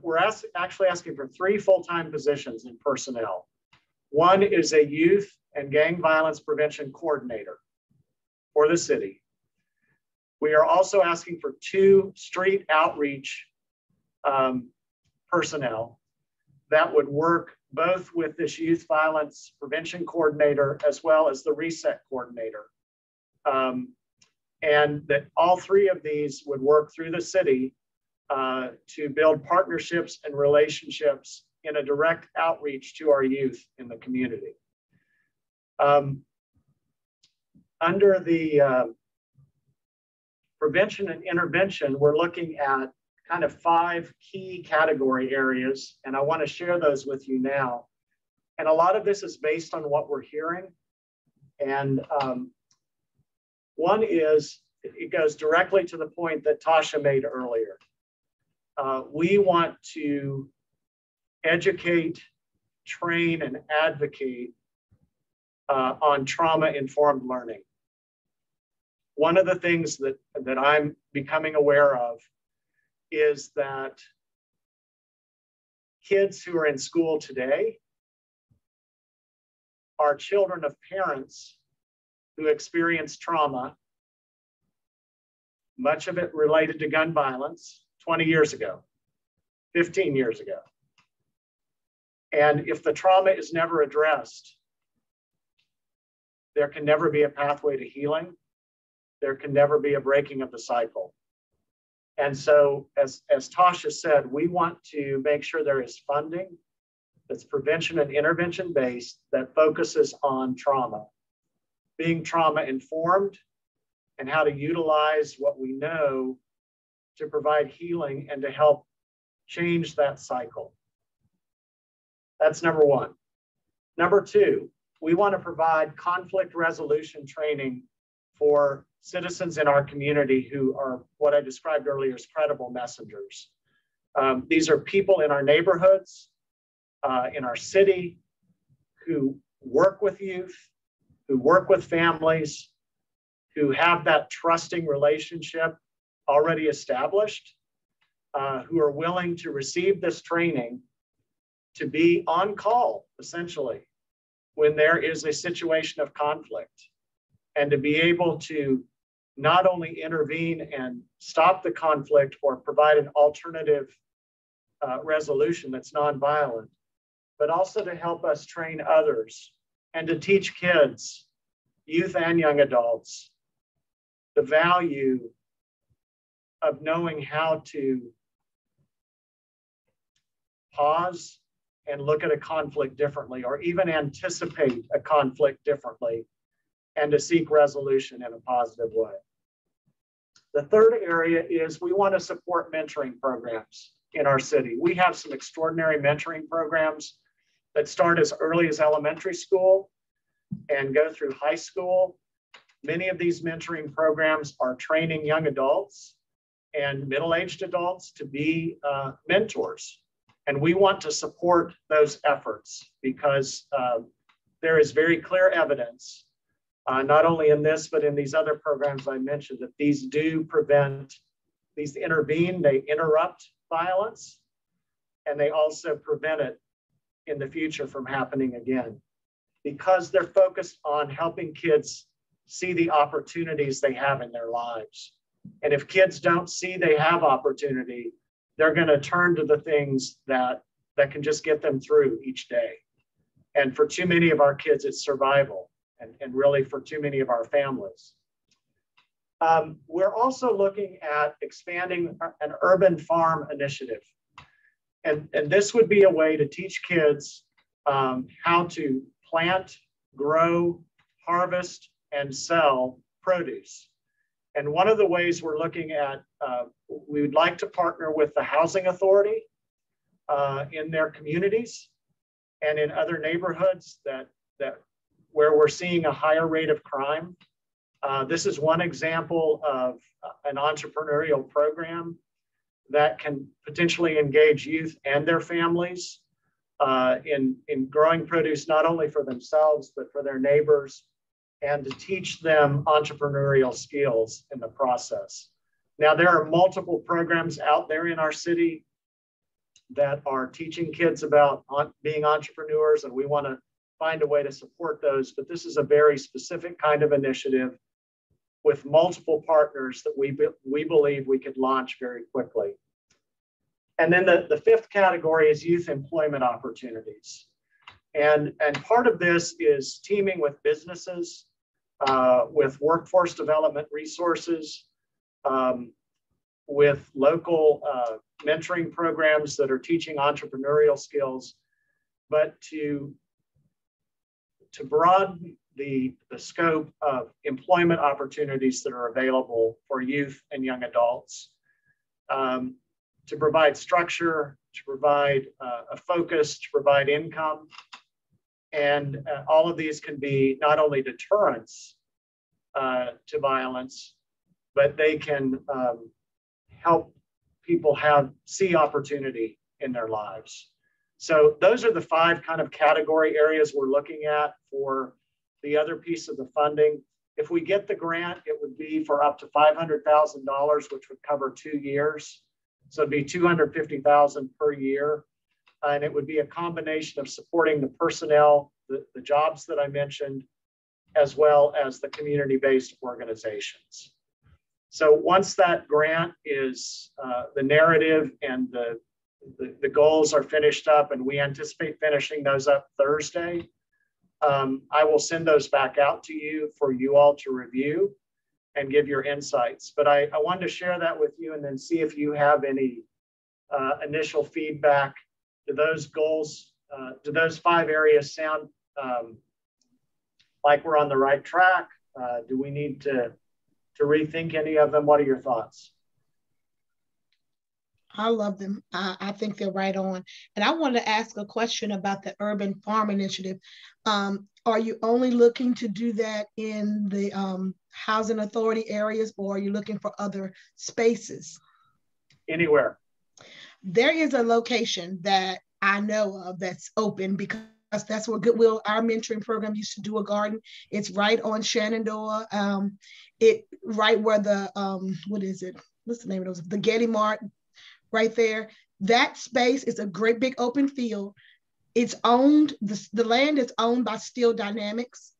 we're ask, actually asking for three full-time positions in personnel. One is a youth and gang violence prevention coordinator for the city. We are also asking for two street outreach um, personnel that would work both with this youth violence prevention coordinator as well as the reset coordinator. Um, and that all three of these would work through the city uh, to build partnerships and relationships in a direct outreach to our youth in the community. Um, under the uh, prevention and intervention, we're looking at kind of five key category areas, and I want to share those with you now. And a lot of this is based on what we're hearing. And um, one is, it goes directly to the point that Tasha made earlier. Uh, we want to educate, train, and advocate uh, on trauma-informed learning one of the things that, that I'm becoming aware of is that kids who are in school today are children of parents who experienced trauma, much of it related to gun violence 20 years ago, 15 years ago. And if the trauma is never addressed, there can never be a pathway to healing. There can never be a breaking of the cycle. And so, as, as Tasha said, we want to make sure there is funding that's prevention and intervention based that focuses on trauma, being trauma informed, and how to utilize what we know to provide healing and to help change that cycle. That's number one. Number two, we want to provide conflict resolution training for citizens in our community who are what I described earlier as credible messengers. Um, these are people in our neighborhoods, uh, in our city, who work with youth, who work with families, who have that trusting relationship already established, uh, who are willing to receive this training to be on call, essentially, when there is a situation of conflict, and to be able to not only intervene and stop the conflict or provide an alternative uh, resolution that's nonviolent, but also to help us train others and to teach kids, youth and young adults, the value of knowing how to pause and look at a conflict differently or even anticipate a conflict differently and to seek resolution in a positive way. The third area is we want to support mentoring programs in our city. We have some extraordinary mentoring programs that start as early as elementary school and go through high school. Many of these mentoring programs are training young adults and middle-aged adults to be uh, mentors. And we want to support those efforts because uh, there is very clear evidence uh, not only in this, but in these other programs I mentioned, that these do prevent, these intervene, they interrupt violence, and they also prevent it in the future from happening again because they're focused on helping kids see the opportunities they have in their lives. And if kids don't see they have opportunity, they're going to turn to the things that that can just get them through each day. And for too many of our kids, it's survival and, and really for too many of our families. Um, we're also looking at expanding an urban farm initiative. And, and this would be a way to teach kids um, how to plant, grow, harvest, and sell produce. And one of the ways we're looking at, uh, we would like to partner with the Housing Authority uh, in their communities and in other neighborhoods that, that where we're seeing a higher rate of crime. Uh, this is one example of uh, an entrepreneurial program that can potentially engage youth and their families uh, in, in growing produce, not only for themselves, but for their neighbors, and to teach them entrepreneurial skills in the process. Now, there are multiple programs out there in our city that are teaching kids about being entrepreneurs, and we want to find a way to support those. But this is a very specific kind of initiative with multiple partners that we, be, we believe we could launch very quickly. And then the, the fifth category is youth employment opportunities. And, and part of this is teaming with businesses, uh, with workforce development resources, um, with local uh, mentoring programs that are teaching entrepreneurial skills, but to to broaden the, the scope of employment opportunities that are available for youth and young adults, um, to provide structure, to provide uh, a focus, to provide income. And uh, all of these can be not only deterrents uh, to violence, but they can um, help people have see opportunity in their lives. So those are the five kind of category areas we're looking at for the other piece of the funding. If we get the grant, it would be for up to $500,000, which would cover two years. So it'd be 250,000 per year. And it would be a combination of supporting the personnel the, the jobs that I mentioned, as well as the community-based organizations. So once that grant is, uh, the narrative and the, the, the, goals are finished up and we anticipate finishing those up Thursday, um, I will send those back out to you for you all to review and give your insights. But I, I wanted to share that with you and then see if you have any uh, initial feedback. Do those goals, uh, do those five areas sound um, like we're on the right track? Uh, do we need to, to rethink any of them? What are your thoughts? I love them. I, I, think they're right on. And I wanted to ask a question about the Urban Farm Initiative. Um, are you only looking to do that in the um, housing authority areas or are you looking for other spaces? Anywhere. There is a location that I know of that's open because that's where Goodwill, our mentoring program used to do a garden. It's right on Shenandoah. Um, it right where the um, what is it? What's the name of those? The Getty Mart, right there. That space is a great big open field. It's owned. The, the land is owned by Steel Dynamics.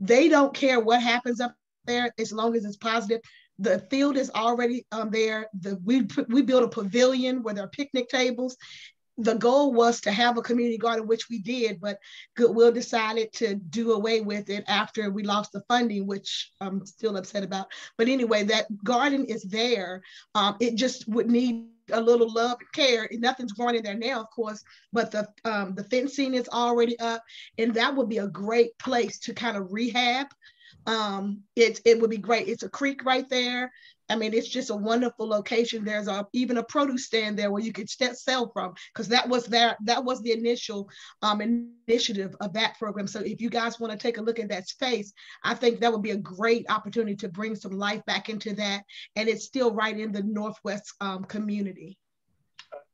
They don't care what happens up there as long as it's positive. The field is already um, there. The, we, we built a pavilion where there are picnic tables. The goal was to have a community garden, which we did, but Goodwill decided to do away with it after we lost the funding, which I'm still upset about. But anyway, that garden is there. Um, it just would need a little love and care. Nothing's growing in there now, of course, but the um, the fencing is already up, and that would be a great place to kind of rehab um, it, it would be great. It's a creek right there. I mean, it's just a wonderful location. There's a, even a produce stand there where you could st- sell from because that was there. That was the initial um, initiative of that program. So if you guys want to take a look at that space, I think that would be a great opportunity to bring some life back into that. And it's still right in the Northwest um, community.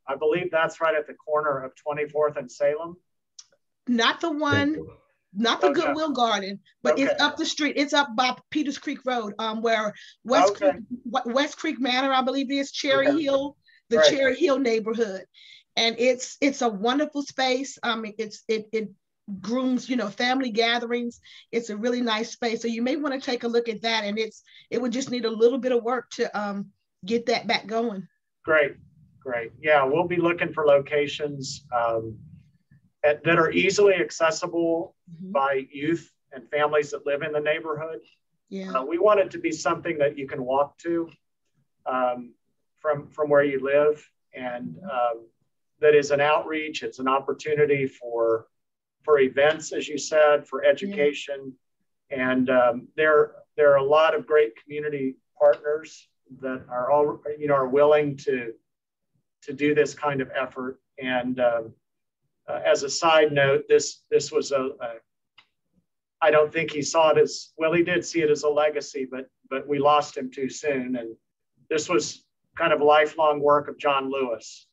I believe that's right at the corner of 24th and Salem. Not the one not the okay. Goodwill Garden, but okay. it's up the street. It's up by Peters Creek Road, um, where West okay. Creek, West Creek Manor, I believe is Cherry Hill, the right. Cherry Hill neighborhood, and it's it's a wonderful space. Um, it's it it grooms you know family gatherings. It's a really nice space, so you may want to take a look at that. And it's it would just need a little bit of work to um get that back going. Great, great. Yeah, we'll be looking for locations. Um, at, that are easily accessible mm-hmm. by youth and families that live in the neighborhood. Yeah. Uh, we want it to be something that you can walk to um, from, from where you live and um, that is an outreach. It's an opportunity for, for events, as you said, for education. Yeah. And um, there, there are a lot of great community partners that are all, you know, are willing to, to do this kind of effort. And um, uh, as a side note, this this was a, a. I don't think he saw it as well. He did see it as a legacy, but but we lost him too soon. And this was kind of lifelong work of John Lewis.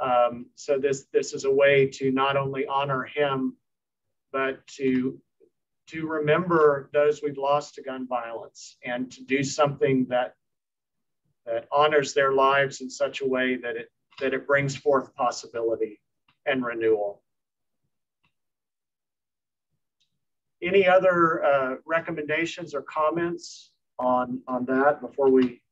Um, so this this is a way to not only honor him, but to to remember those we've lost to gun violence and to do something that that honors their lives in such a way that it that it brings forth possibility and renewal. Any other uh, recommendations or comments on, on that before we?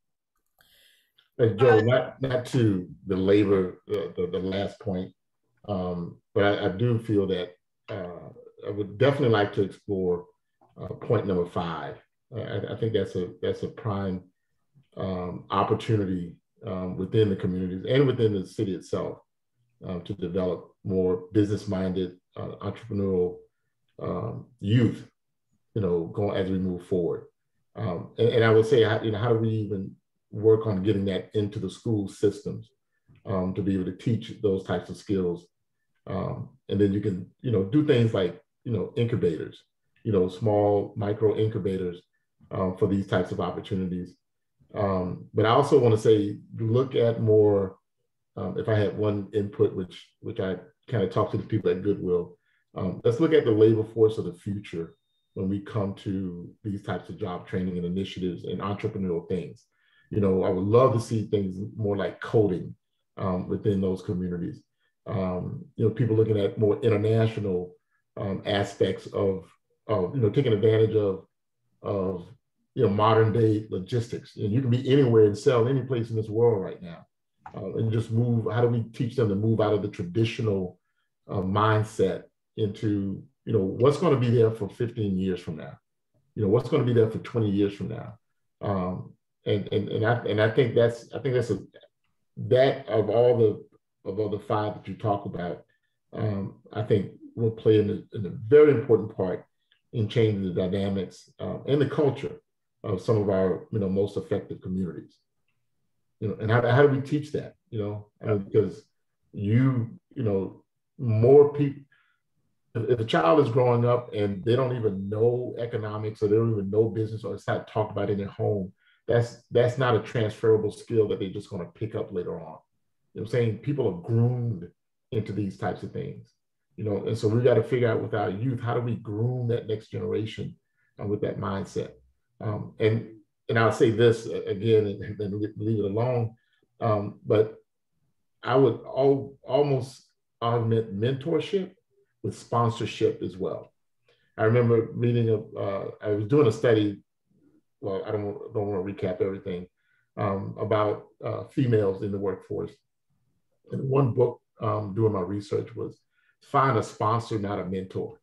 Hey, Joe, not, not to belabor the, the, the last point, um, but I, I, do feel that uh, I would definitely like to explore uh, point number five. Uh, I, I, think that's a that's a prime um, opportunity um, within the communities and within the city itself um, to develop more business-minded, uh, entrepreneurial um, youth, you know, going as we move forward. Um, and, and, I would say, you know, how do we even work on getting that into the school systems um, to be able to teach those types of skills? Um, and then you can, you know, do things like, you know, incubators, you know, small micro incubators um, for these types of opportunities. but I also want to say, look at more um, if I had one input, which which I kind of talked to the people at Goodwill, um, let's look at the labor force of the future when we come to these types of job training and initiatives and entrepreneurial things. You know, I would love to see things more like coding um, within those communities. Um, you know, people looking at more international um, aspects of, of, you know, taking advantage of, of, you know, modern day logistics. And you can be anywhere and sell any place in this world right now. Uh, and just move, how do we teach them to move out of the traditional uh, mindset into, you know, what's going to be there for 15 years from now? You know, what's going to be there for 20 years from now? Um, and, and, and I, and I think that's, I think that's a, that of all the, of all the five that you talk about, um, I think will play in a, in a, very important part in changing the dynamics um, and the culture of some of our you know most effective communities. You know, and how, how do we teach that? You know, because you you know more people. If a child is growing up and they don't even know economics or they don't even know business or it's not talked about in their home, that's that's not a transferable skill that they're just going to pick up later on. You know I'm saying? People are groomed into these types of things you know, and so we got to figure out with our youth how do we groom that next generation uh, with that mindset. Um, and and I'll say this again and, leave it alone, um, but I would all, almost augment mentorship with sponsorship as well. I remember reading a, uh, I was doing a study. Well, I don't don't want to recap everything um, about uh, females in the workforce. And one book um, doing my research was find a sponsor, not a mentor.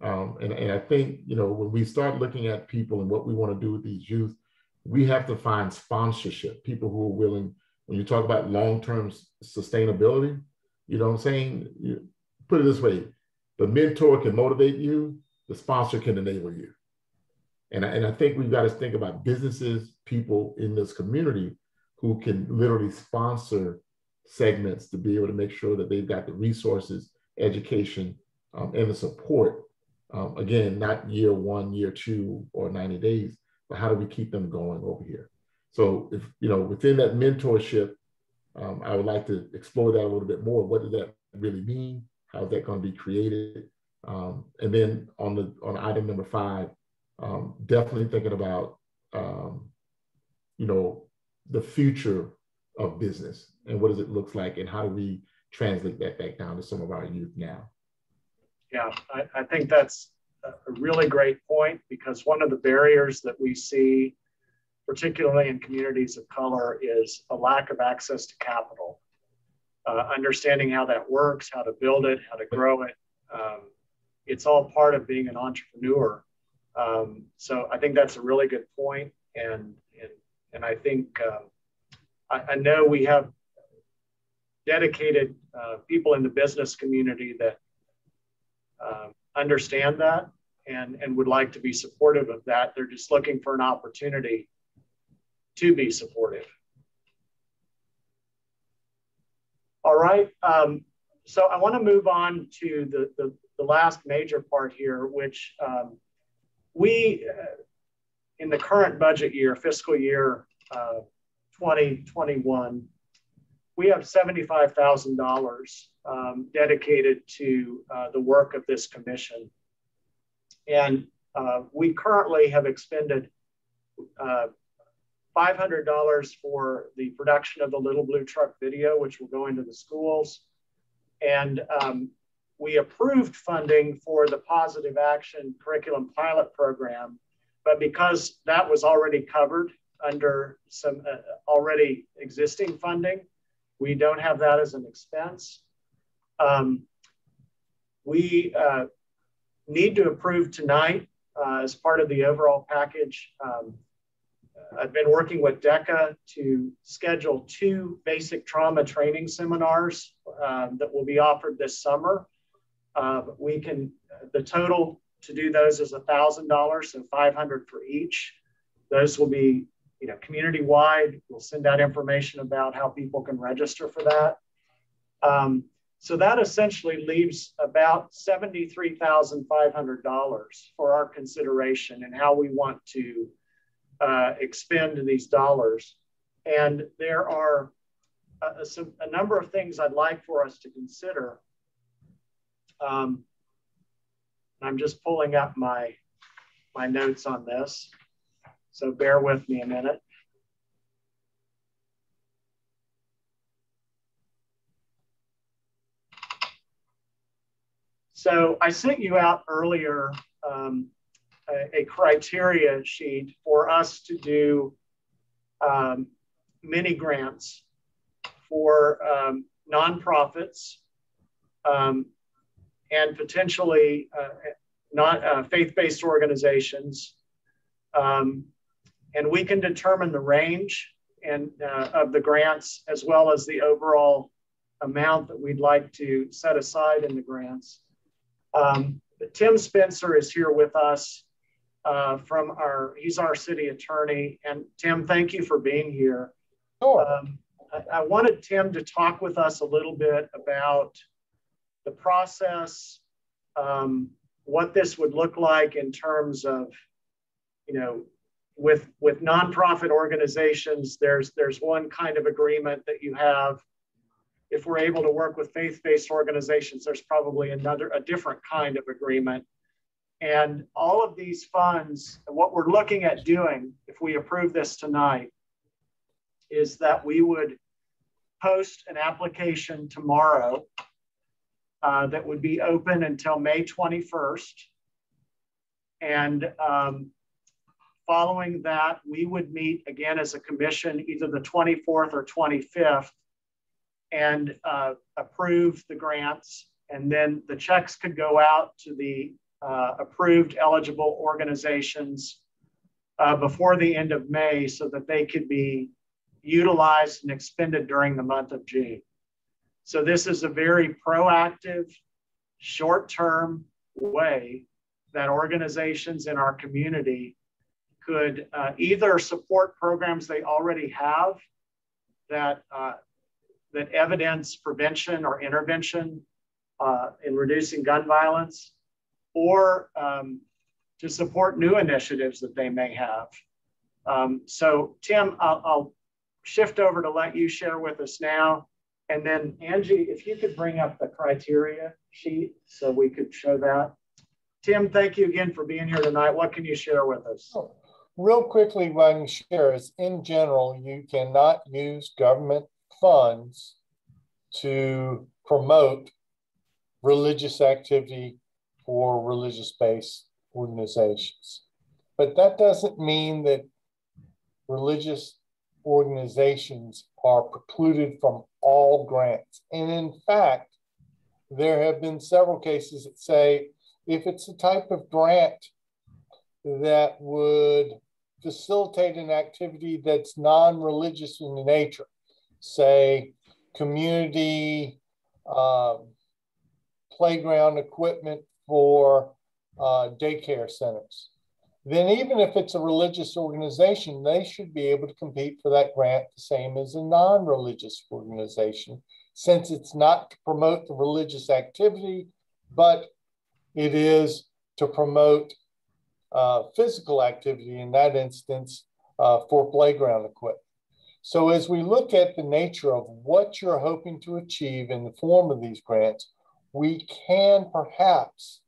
Um, and, and I think, you know, when we start looking at people and what we want to do with these youth, we have to find sponsorship, people who are willing, when you talk about long-term sustainability, you know what I'm saying? You, put it this way, the mentor can motivate you, the sponsor can enable you. And I, and I think we've got to think about businesses, people in this community who can literally sponsor segments to be able to make sure that they've got the resources education, um, and the support. Um, again, not year one, year two, or 90 days, but how do we keep them going over here? So if, you know, within that mentorship, um, I would like to explore that a little bit more. What does that really mean? How is that going to be created? Um, and then on the on item number five, um, definitely thinking about um, you know the future of business and what does it look like and how do we translate that back down to some of our youth now. Yeah, I, I think that's a really great point because one of the barriers that we see, particularly in communities of color, is a lack of access to capital. Uh, understanding how that works, how to build it, how to grow it. Um, it's all part of being an entrepreneur. Um, so I think that's a really good point, and and and I think um, I, I, know we have dedicated uh, people in the business community that uh, understand that and, and would like to be supportive of that. They're just looking for an opportunity to be supportive. All right. Um, so I want to move on to the, the, the, last major part here, which um, we, uh, in the current budget year, fiscal year uh, 2021, we have $75,000 um, dedicated to uh, the work of this commission. And uh, we currently have expended uh, $500 for the production of the Little Blue Truck video, which will go into the schools. And um, we approved funding for the Positive Action Curriculum Pilot Program, but because that was already covered under some uh, already existing funding, we don't have that as an expense. Um, we uh, need to approve tonight uh, as part of the overall package. Um, I've been working with Decca to schedule two basic trauma training seminars um, that will be offered this summer. Uh, we can, the total to do those is $1,000, so 500 for each. Those will be you know, community-wide. We'll send out information about how people can register for that. Um, so that essentially leaves about $73,500 for our consideration and how we want to uh, expend these dollars. And there are a, some, a, number of things I'd like for us to consider. Um, I'm just pulling up my, my notes on this. So bear with me a minute. So I sent you out earlier um, a, a, criteria sheet for us to do um, mini grants for um, nonprofits um, and potentially uh, not uh, faith-based organizations. Um, and we can determine the range and uh, of the grants as well as the overall amount that we'd like to set aside in the grants. Um, Tim Spencer is here with us uh, from our, he's our city attorney. And Tim, thank you for being here. Sure. Um, I, I wanted Tim to talk with us a little bit about the process, um, what this would look like in terms of, you know, with with nonprofit organizations, there's there's one kind of agreement that you have. If we're able to work with faith-based organizations, there's probably another a different kind of agreement. And all of these funds, what we're looking at doing, if we approve this tonight, is that we would post an application tomorrow uh, that would be open until May 21st. And um, following that, we would meet again as a commission either the 24th or 25th and uh, approve the grants. And then the checks could go out to the uh, approved eligible organizations uh, before the end of May so that they could be utilized and expended during the month of June. So this is a very proactive, short-term way that organizations in our community could uh, either support programs they already have that, uh, that evidence prevention or intervention uh, in reducing gun violence, or um, to support new initiatives that they may have. Um, so Tim, I'll, I'll shift over to let you share with us now. And then Angie, if you could bring up the criteria sheet so we could show that. Tim, thank you again for being here tonight. What can you share with us? Real quickly, what I can share is in general, you cannot use government funds to promote religious activity for religious based organizations. But that doesn't mean that religious organizations are precluded from all grants. And in fact, there have been several cases that say if it's a type of grant that would facilitate an activity that's non religious in nature, say community uh, playground equipment for uh, daycare centers, then even if it's a religious organization, they should be able to compete for that grant the same as a non religious organization, since it's not to promote the religious activity, but it is to promote uh, physical activity in that instance uh, for playground equipment. So, as we look at the nature of what you're hoping to achieve in the form of these grants, we can perhaps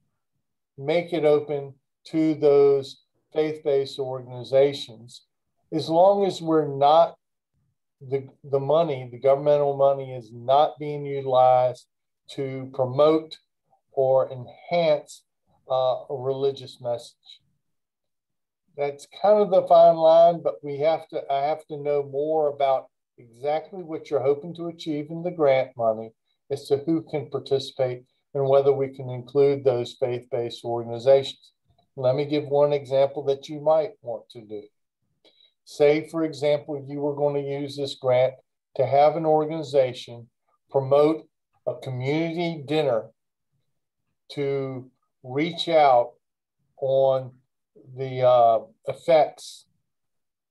make it open to those faith-based organizations, as long as we're not the, the money, the governmental money is not being utilized to promote or enhance uh, a religious message. That's kind of the fine line, but we have to, I have to know more about exactly what you're hoping to achieve in the grant money as to who can participate and whether we can include those faith-based organizations. Let me give one example that you might want to do. Say, for example, you were going to use this grant to have an organization promote a community dinner to reach out on the uh, effects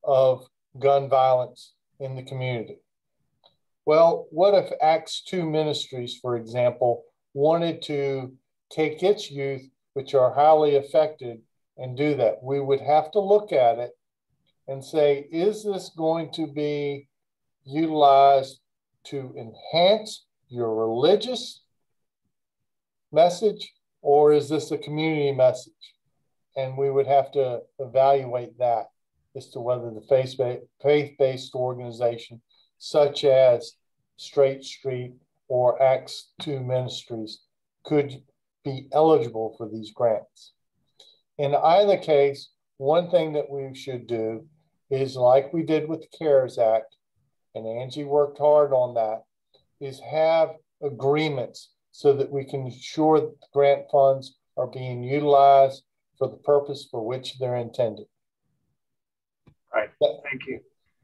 of gun violence in the community. Well, what if Acts 2 Ministries, for example, wanted to take its youth which are highly affected and do that. We would have to look at it and say, is this going to be utilized to enhance your religious message or is this a community message? And we would have to evaluate that as to whether the faith based organization, such as Straight Street or Acts 2 Ministries, could be eligible for these grants. In either case, one thing that we should do is like we did with the CARES Act, and Angie worked hard on that, is have agreements so that we can ensure that grant funds are being utilized for the purpose for which they're intended. Right. Thank you.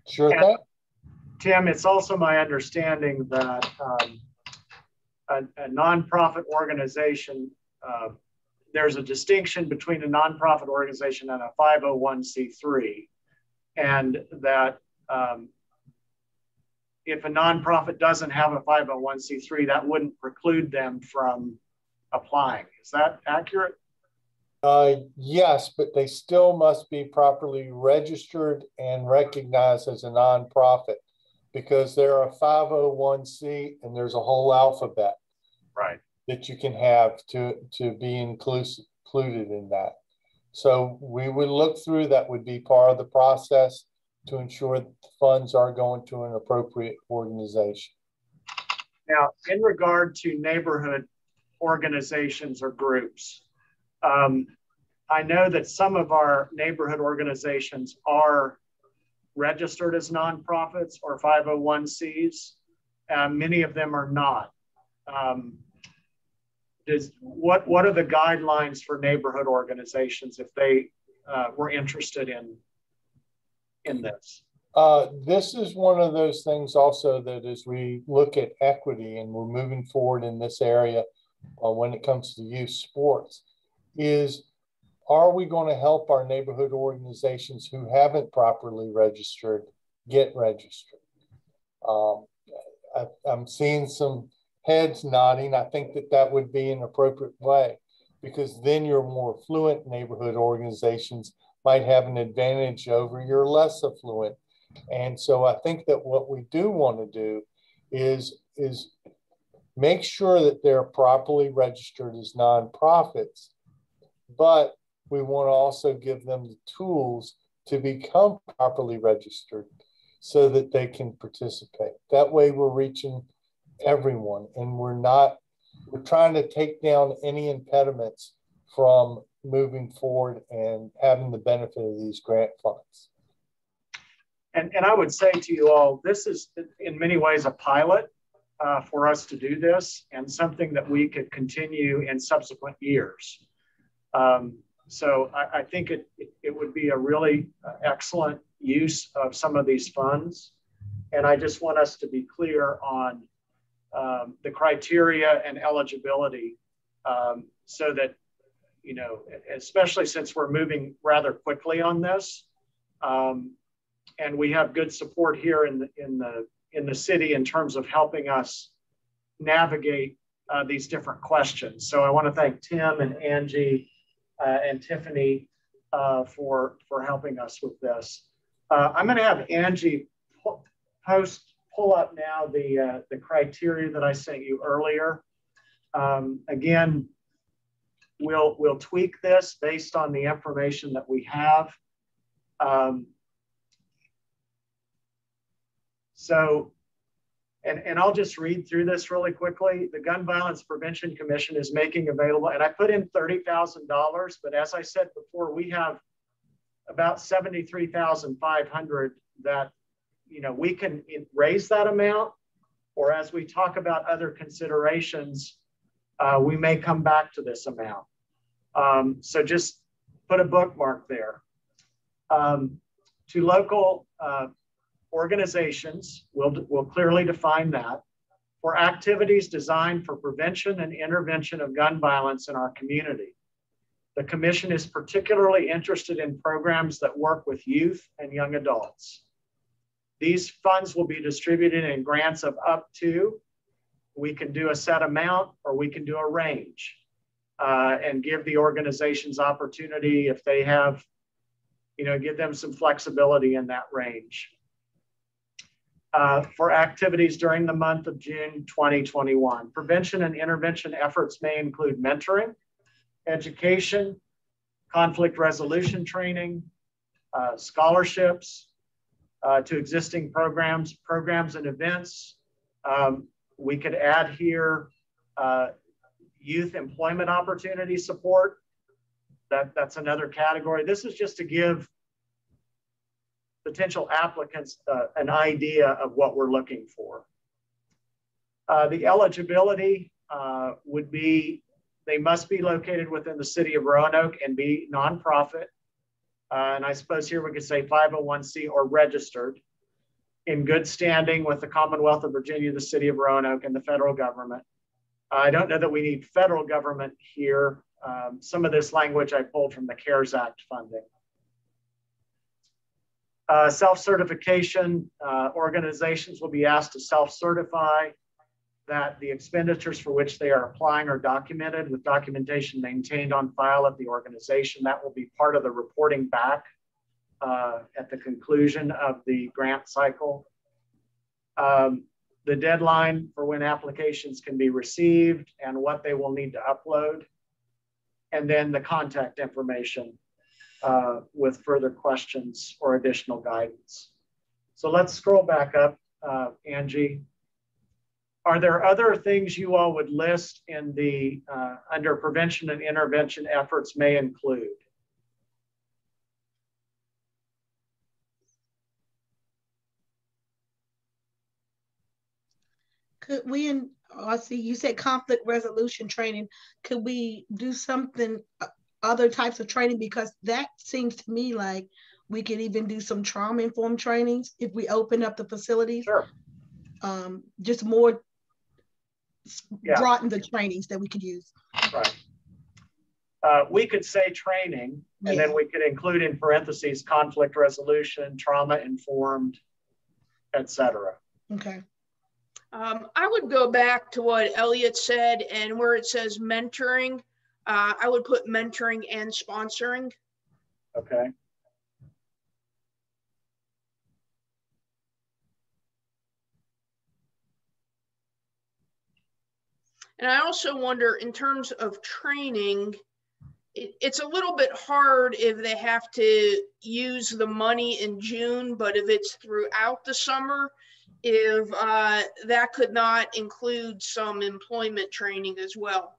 Sure thing. Tim, it's also my understanding that um, a, a, nonprofit organization, uh, there's a distinction between a nonprofit organization and a 501c3, and that um, if a nonprofit doesn't have a 501c3, that wouldn't preclude them from applying. Is that accurate? Uh, yes, but they still must be properly registered and recognized as a nonprofit because they're a 501c and there's a whole alphabet right. that you can have to to be inclusive included in that. So we would look through that would be part of the process to ensure that the funds are going to an appropriate organization. Now in regard to neighborhood organizations or groups um, i know that some of our neighborhood organizations are registered as nonprofits or 501cs. Uh, many of them are not. Um, does, what, what are the guidelines for neighborhood organizations if they uh, were interested in, in this? Uh, this is one of those things also that as we look at equity and we're moving forward in this area uh, when it comes to youth sports is are we going to help our neighborhood organizations who haven't properly registered get registered? Um, I, I'm seeing some heads nodding. I think that that would be an appropriate way because then your more affluent neighborhood organizations might have an advantage over your less affluent. And so I think that what we do want to do is, is make sure that they're properly registered as nonprofits, but we want to also give them the tools to become properly registered so that they can participate. That way, we're reaching everyone and we're not, we're trying to take down any impediments from moving forward and having the benefit of these grant funds. And, and I would say to you all, this is in many ways a pilot uh, for us to do this and something that we could continue in subsequent years. Um, so I, I think it, it, it, would be a really uh, excellent use of some of these funds. And I just want us to be clear on um, the criteria and eligibility um, so that, you know, especially since we're moving rather quickly on this. Um, and we have good support here in the, in the, in the city in terms of helping us navigate uh, these different questions. So I want to thank Tim and Angie and Tiffany uh, for, for helping us with this. Uh, I'm going to have Angie post pull up now the, the criteria that I sent you earlier. Um, again, we'll, we'll tweak this based on the information that we have. Um, so and, and I'll just read through this really quickly. The Gun Violence Prevention Commission is making available, and I put in $30,000, but as I said before, we have about 73,500 that, you know, we can raise that amount, or as we talk about other considerations, uh, we may come back to this amount. Um, so just put a bookmark there. Um, to local uh, organizations, we'll, we'll clearly define that, for activities designed for prevention and intervention of gun violence in our community. The Commission is particularly interested in programs that work with youth and young adults. These funds will be distributed in grants of up to, we can do a set amount or we can do a range uh, and give the organizations opportunity if they have, you know, give them some flexibility in that range uh, for activities during the month of June 2021. Prevention and intervention efforts may include mentoring, education, conflict resolution training, uh, scholarships uh, to existing programs, programs and events. Um, we could add here, uh, youth employment opportunity support. That, that's another category. This is just to give potential applicants uh, an idea of what we're looking for. Uh, the eligibility uh, would be they must be located within the city of Roanoke and be nonprofit. Uh, and I suppose here we could say 501c or registered in good standing with the Commonwealth of Virginia, the city of Roanoke, and the federal government. I don't know that we need federal government here. Um, some of this language I pulled from the CARES Act funding. Uh, self-certification, uh, organizations will be asked to self-certify that the expenditures for which they are applying are documented with documentation maintained on file at the organization. That will be part of the reporting back uh, at the conclusion of the grant cycle. Um, the deadline for when applications can be received and what they will need to upload, and then the contact information uh, with further questions or additional guidance. So let's scroll back up, uh, Angie. Are there other things you all would list in the uh, under prevention and intervention efforts may include? Could we, in, I see you said conflict resolution training. Could we do something, uh, other types of training? Because that seems to me like we could even do some trauma informed trainings if we open up the facilities. Sure. Um, just more yeah. broaden the trainings that we could use. Right. Uh, we could say training, and yeah. then we could include in parentheses conflict resolution, trauma informed, etc. Okay. Um, I would go back to what Elliot said, and where it says mentoring, uh, I would put mentoring and sponsoring. Okay. And I also wonder, in terms of training, it, it's a little bit hard if they have to use the money in June, but if it's throughout the summer, if uh, that could not include some employment training as well.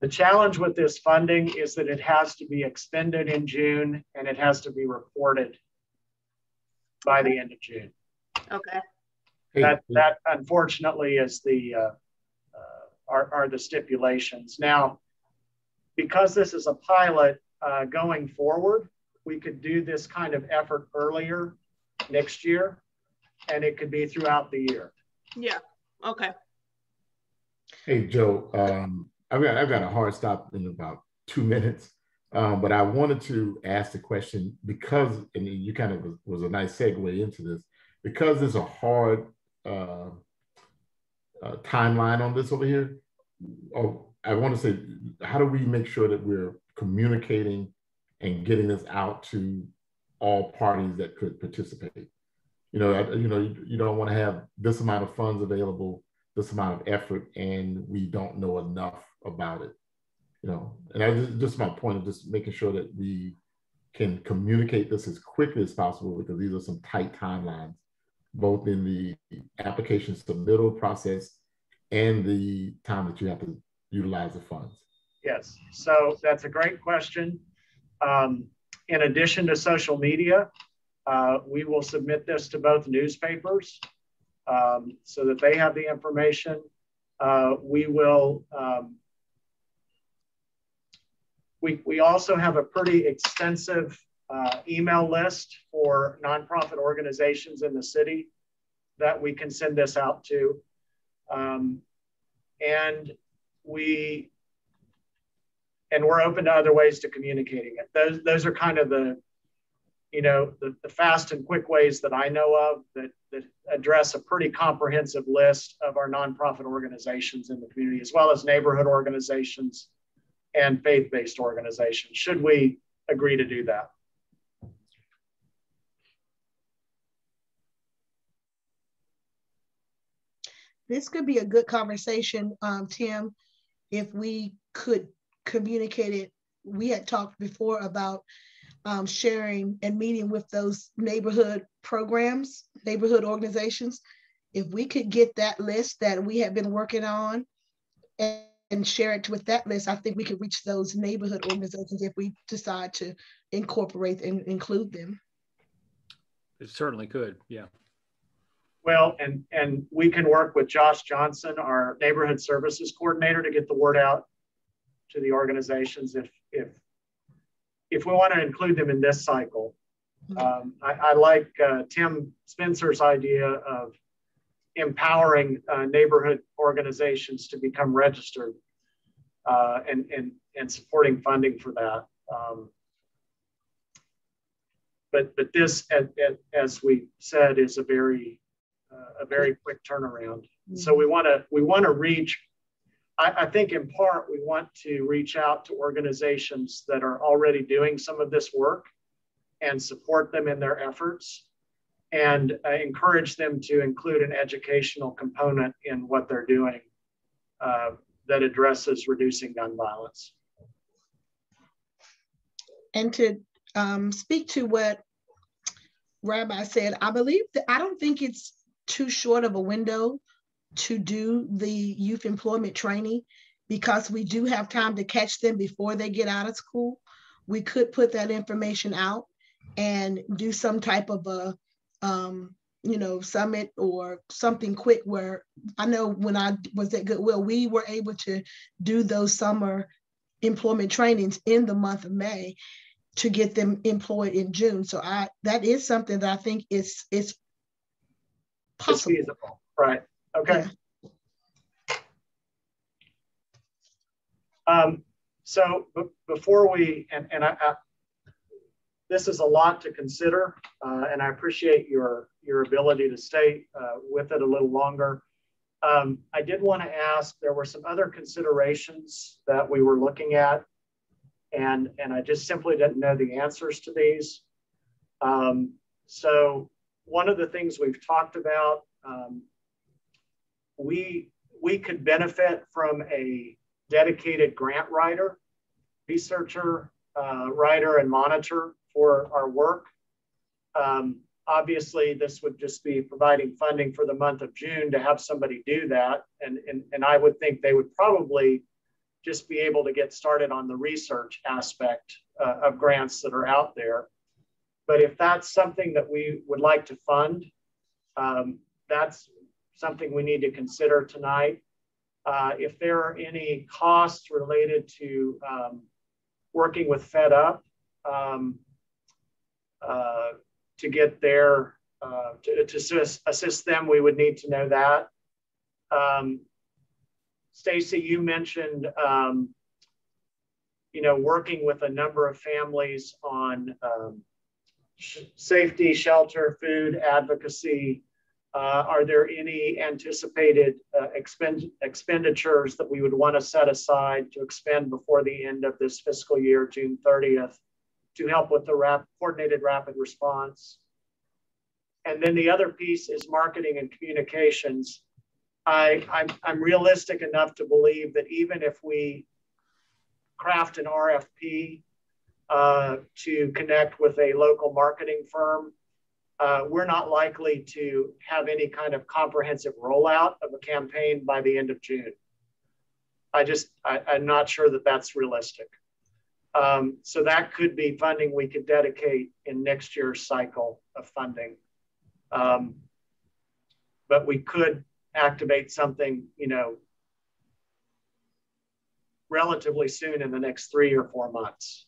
The challenge with this funding is that it has to be expended in June and it has to be reported by the end of June. Okay that that unfortunately is the uh, uh, are, are the stipulations. Now, because this is a pilot uh, going forward, we could do this kind of effort earlier next year, and it could be throughout the year. Yeah. Okay. Hey Joe, um, I've got I've got a hard stop in about two minutes. Um, but I wanted to ask the question because, and you kind of was, was a nice segue into this, because it's a hard uh, uh, timeline on this over here. Oh, I want to say, how do we make sure that we're communicating and getting this out to all parties that could participate? You know, you know, you, you don't want to have this amount of funds available, this amount of effort, and we don't know enough about it. You know, and I just, just my point of just making sure that we can communicate this as quickly as possible because these are some tight timelines both in the application submittal process and the time that you have to utilize the funds? Yes, so that's a great question. Um, in addition to social media, uh, we will submit this to both newspapers um, so that they have the information. Uh, we will, um, we, we also have a pretty extensive uh, email list for nonprofit organizations in the city that we can send this out to. Um, and we and we're open to other ways to communicating it. Those those are kind of the you know the, the fast and quick ways that I know of that that address a pretty comprehensive list of our nonprofit organizations in the community, as well as neighborhood organizations and faith-based organizations. Should we agree to do that? this could be a good conversation, um, Tim, if we could communicate it. We had talked before about um, sharing and meeting with those neighborhood programs, neighborhood organizations. If we could get that list that we have been working on and, and share it with that list, I think we could reach those neighborhood organizations if we decide to incorporate and include them. It certainly could, yeah. Well, and and we can work with Josh Johnson, our neighborhood services coordinator, to get the word out to the organizations if if if we want to include them in this cycle. Um, I, I, like uh, Tim Spencer's idea of empowering uh, neighborhood organizations to become registered uh, and, and, and supporting funding for that. Um, but, but this, as, as we said, is a very uh, a very quick turnaround. Mm-hmm. So we want to we want to reach. I, I, think in part we want to reach out to organizations that are already doing some of this work and support them in their efforts and uh, encourage them to include an educational component in what they're doing uh, that addresses reducing gun violence. And to um, speak to what Rabbi said, I believe that I don't think it's too short of a window to do the youth employment training because we do have time to catch them before they get out of school. We could put that information out and do some type of a um, you know summit or something quick where i know when i was at goodwill we were able to do those summer employment trainings in the month of may to get them employed in june so i that is something that i think is is possible. It's feasible, right? Okay. Yeah. Um, so before we, and, and I, I, this is a lot to consider, uh, and I appreciate your, your ability to stay uh, with it a little longer. Um, I did want to ask, there were some other considerations that we were looking at, and, and I just simply didn't know the answers to these. Um, so one of the things we've talked about, um, we, we could benefit from a dedicated grant writer, researcher, uh, writer, and monitor for our work. Um, obviously, this would just be providing funding for the month of June to have somebody do that. And, and, and I would think they would probably just be able to get started on the research aspect uh, of grants that are out there. But if that's something that we would like to fund, um, that's something we need to consider tonight. Uh, if there are any costs related to um, working with Fed Up um, to get there uh, to, to assist, assist, them, we would need to know that. Um, Stacy, you mentioned, um, you know, working with a number of families on um, safety, shelter, food, advocacy. Uh, are there any anticipated uh, expend expenditures that we would want to set aside to expend before the end of this fiscal year, June 30th, to help with the coordinated rapid response? And then the other piece is marketing and communications. I, I'm, I'm realistic enough to believe that even if we craft an RFP uh, to connect with a local marketing firm. Uh, we're not likely to have any kind of comprehensive rollout of a campaign by the end of June. I just, I, am not sure that that's realistic. Um, so that could be funding we could dedicate in next year's cycle of funding. Um, but we could activate something, you know, relatively soon in the next three or four months.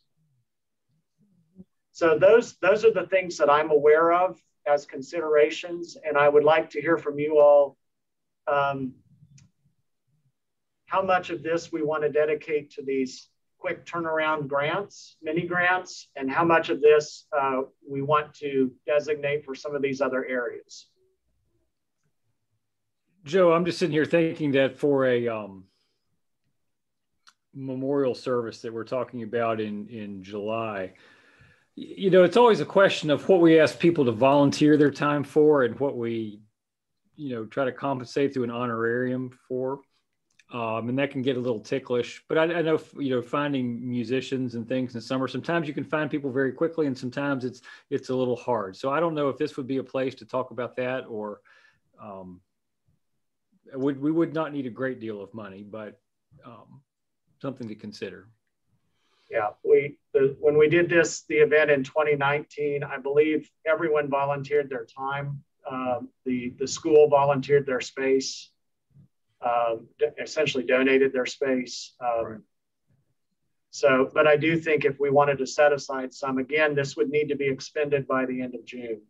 So those, those are the things that I'm aware of as considerations. And I would like to hear from you all um, how much of this we want to dedicate to these quick turnaround grants, mini grants, and how much of this uh, we want to designate for some of these other areas. Joe, I'm just sitting here thinking that for a um, memorial service that we're talking about in, in July, you know, it's always a question of what we ask people to volunteer their time for and what we, you know, try to compensate through an honorarium for. Um, and that can get a little ticklish. But I, I, know, you know, finding musicians and things in summer, sometimes you can find people very quickly, and sometimes it's it's a little hard. So I don't know if this would be a place to talk about that, or um, would, we would not need a great deal of money, but um, something to consider. Yeah, we when we did this the event in 2019, I believe everyone volunteered their time. Um, the the school volunteered their space, um, essentially donated their space. Um, right. So, but I do think if we wanted to set aside some, again, this would need to be expended by the end of June.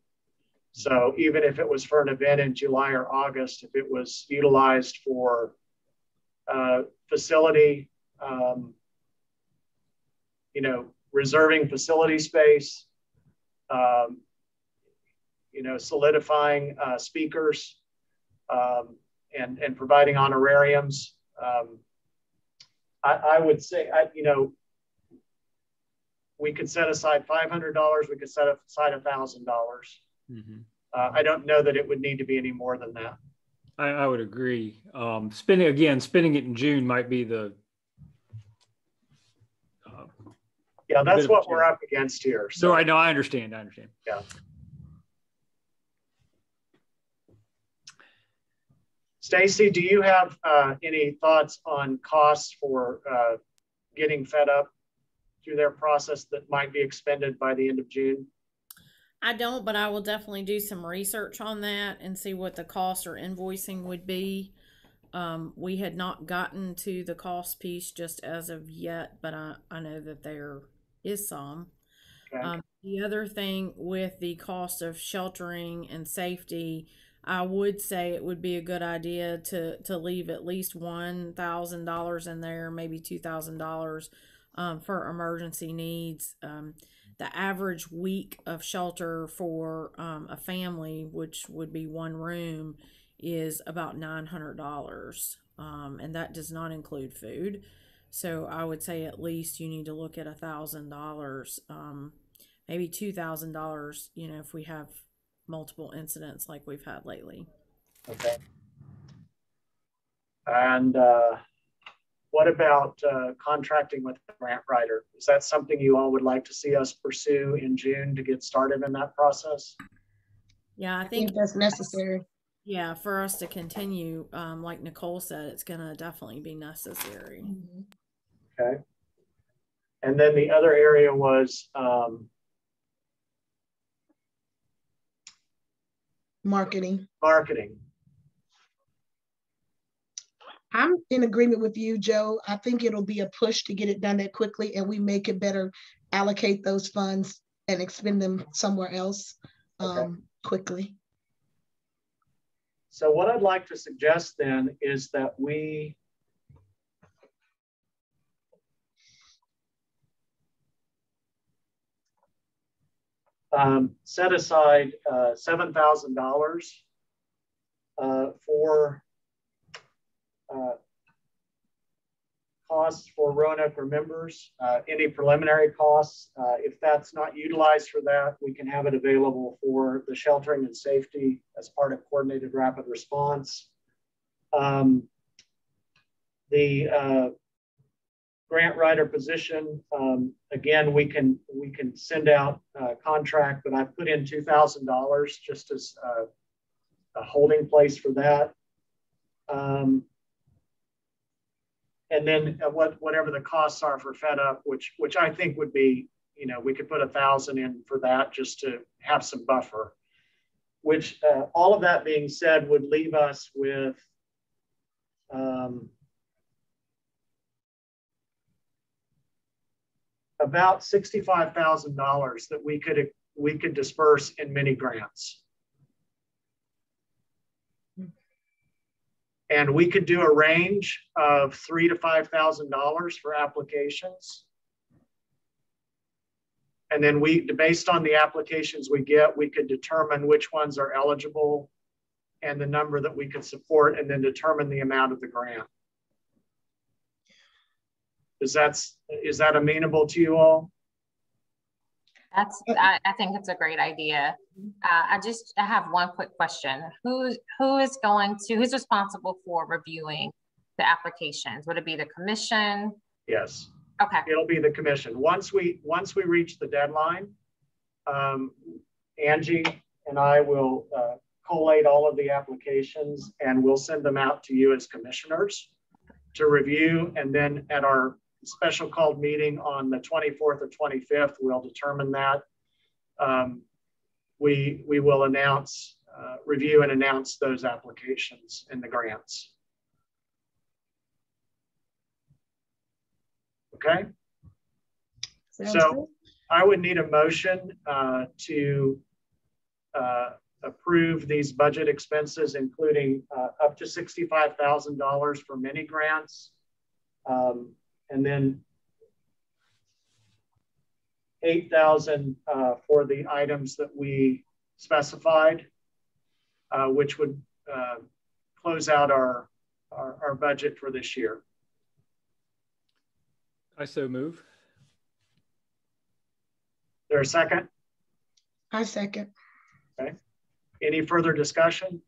So even if it was for an event in July or August, if it was utilized for uh, facility, um, you know, reserving facility space, um, you know, solidifying uh, speakers, um, and and providing honorariums. Um, I, I, would say, I, you know, we could set aside five hundred dollars. We could set aside a thousand dollars. Mm-hmm. Uh, I don't know that it would need to be any more than that. I, I would agree. Um, spending again, spending it in June might be the. Uh, yeah, that's what we're up against here. So. so I know, I understand. I understand. Yeah. Stacy, do you have uh, any thoughts on costs for uh, getting fed up through their process that might be expended by the end of June? I don't, but I will definitely do some research on that and see what the cost or invoicing would be. Um, we had not gotten to the cost piece just as of yet, but I, I know that there is some. Okay. Um, the other thing with the cost of sheltering and safety, I would say it would be a good idea to to leave at least one thousand dollars in there, maybe two thousand um, dollars for emergency needs. Um, the average week of shelter for um, a family, which would be one room, is about nine hundred dollars, um, and that does not include food. So I would say at least you need to look at a thousand dollars, um, maybe two thousand dollars. You know, if we have multiple incidents like we've had lately. Okay. And uh, what about uh, contracting with the grant writer? Is that something you all would like to see us pursue in June to get started in that process? Yeah, I think, I think that's necessary. Yeah, for us to continue, um, like Nicole said, it's going to definitely be necessary. Mm-hmm. Okay. And then the other area was um, Marketing. Marketing. I'm in agreement with you, Joe. I think it'll be a push to get it done that quickly and we make it better allocate those funds and expend them somewhere else um, okay. quickly. So what I'd like to suggest then is that we um, set aside uh, $7,000 uh, for uh, costs for Roanoke Remembers, uh, any preliminary costs. Uh, if that's not utilized for that, we can have it available for the sheltering and safety as part of coordinated rapid response. Um, the uh, grant writer position. Um, again, we can we can send out a contract, but I put in two thousand dollars just as a, a, holding place for that. Um, and then uh, what whatever the costs are for Fed Up, which which I think would be, you know, we could put a thousand in for that just to have some buffer. Which uh, all of that being said would leave us with um, about $65,000 that we could, we could disperse in mini grants. And we could do a range of three to $5,000 for applications. And then we, based on the applications we get, we could determine which ones are eligible and the number that we could support and then determine the amount of the grant. Is that is that amenable to you all? That's I, I think it's a great idea. Uh, I just I have one quick question. Who who is going to who's responsible for reviewing the applications? Would it be the commission? Yes. Okay. It'll be the commission. Once we once we reach the deadline, um, Angie and I will uh, collate all of the applications and we'll send them out to you as commissioners to review. And then at our special called meeting on the 24th or 25th, we'll determine that. Um, we, we will announce, uh, review and announce those applications and the grants. Okay. Sounds So good. I would need a motion uh, to uh, approve these budget expenses, including uh, up to $65,000 for mini grants. Um, and then 8,000 uh, for the items that we specified, uh, which would uh, close out our, our, our budget for this year. I so move. There a second? I second. Okay. Any further discussion?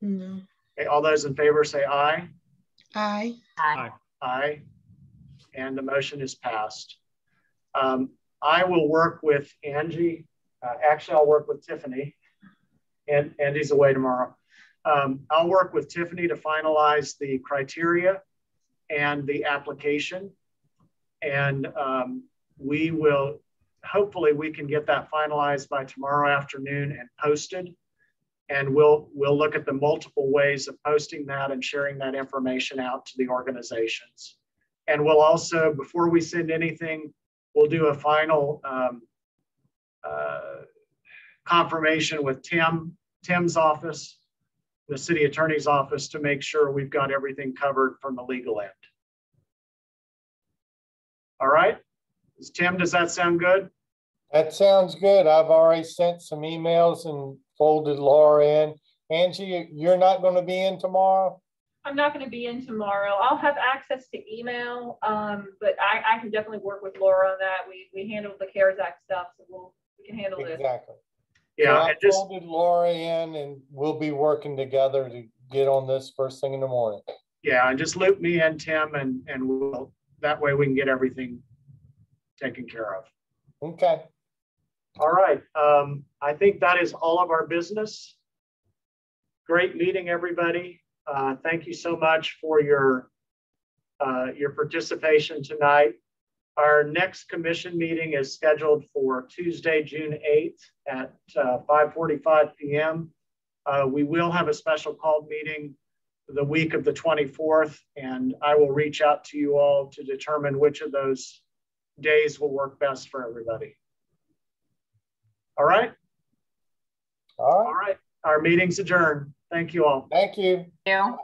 No. Okay, all those in favor say aye. Aye. Aye. And the motion is passed. Um, I will work with Angie. Uh, actually, I'll work with Tiffany. And Andy's away tomorrow. Um, I'll work with Tiffany to finalize the criteria and the application. And um, we will, hopefully we can get that finalized by tomorrow afternoon and posted. And we'll, we'll look at the multiple ways of posting that and sharing that information out to the organizations. And we'll also, before we send anything, we'll do a final um, uh, confirmation with Tim, Tim's office, the city attorney's office to make sure we've got everything covered from the legal end. All right. Tim, does that sound good? That sounds good. I've already sent some emails and folded Laura in. Angie, you're not going to be in tomorrow? I'm not going to be in tomorrow. I'll have access to email, um, but I, I can definitely work with Laura on that. We, we handled the CARES Act stuff, so we'll, we can handle this. Exactly. Yeah, So I just, folded Laura in and we'll be working together to get on this first thing in the morning. yeah, and just loop me in, Tim, and, and we'll, that way we can get everything taken care of. Okay. All right, um, I think that is all of our business. Great meeting, everybody. Uh, thank you so much for your, uh, your participation tonight. Our next commission meeting is scheduled for Tuesday, June 8th at uh, 5:45 PM. Uh, we will have a special called meeting the week of the 24th, and I will reach out to you all to determine which of those days will work best for everybody. All right, All right. all right. Our meeting's adjourned. Thank you all. Thank you. You.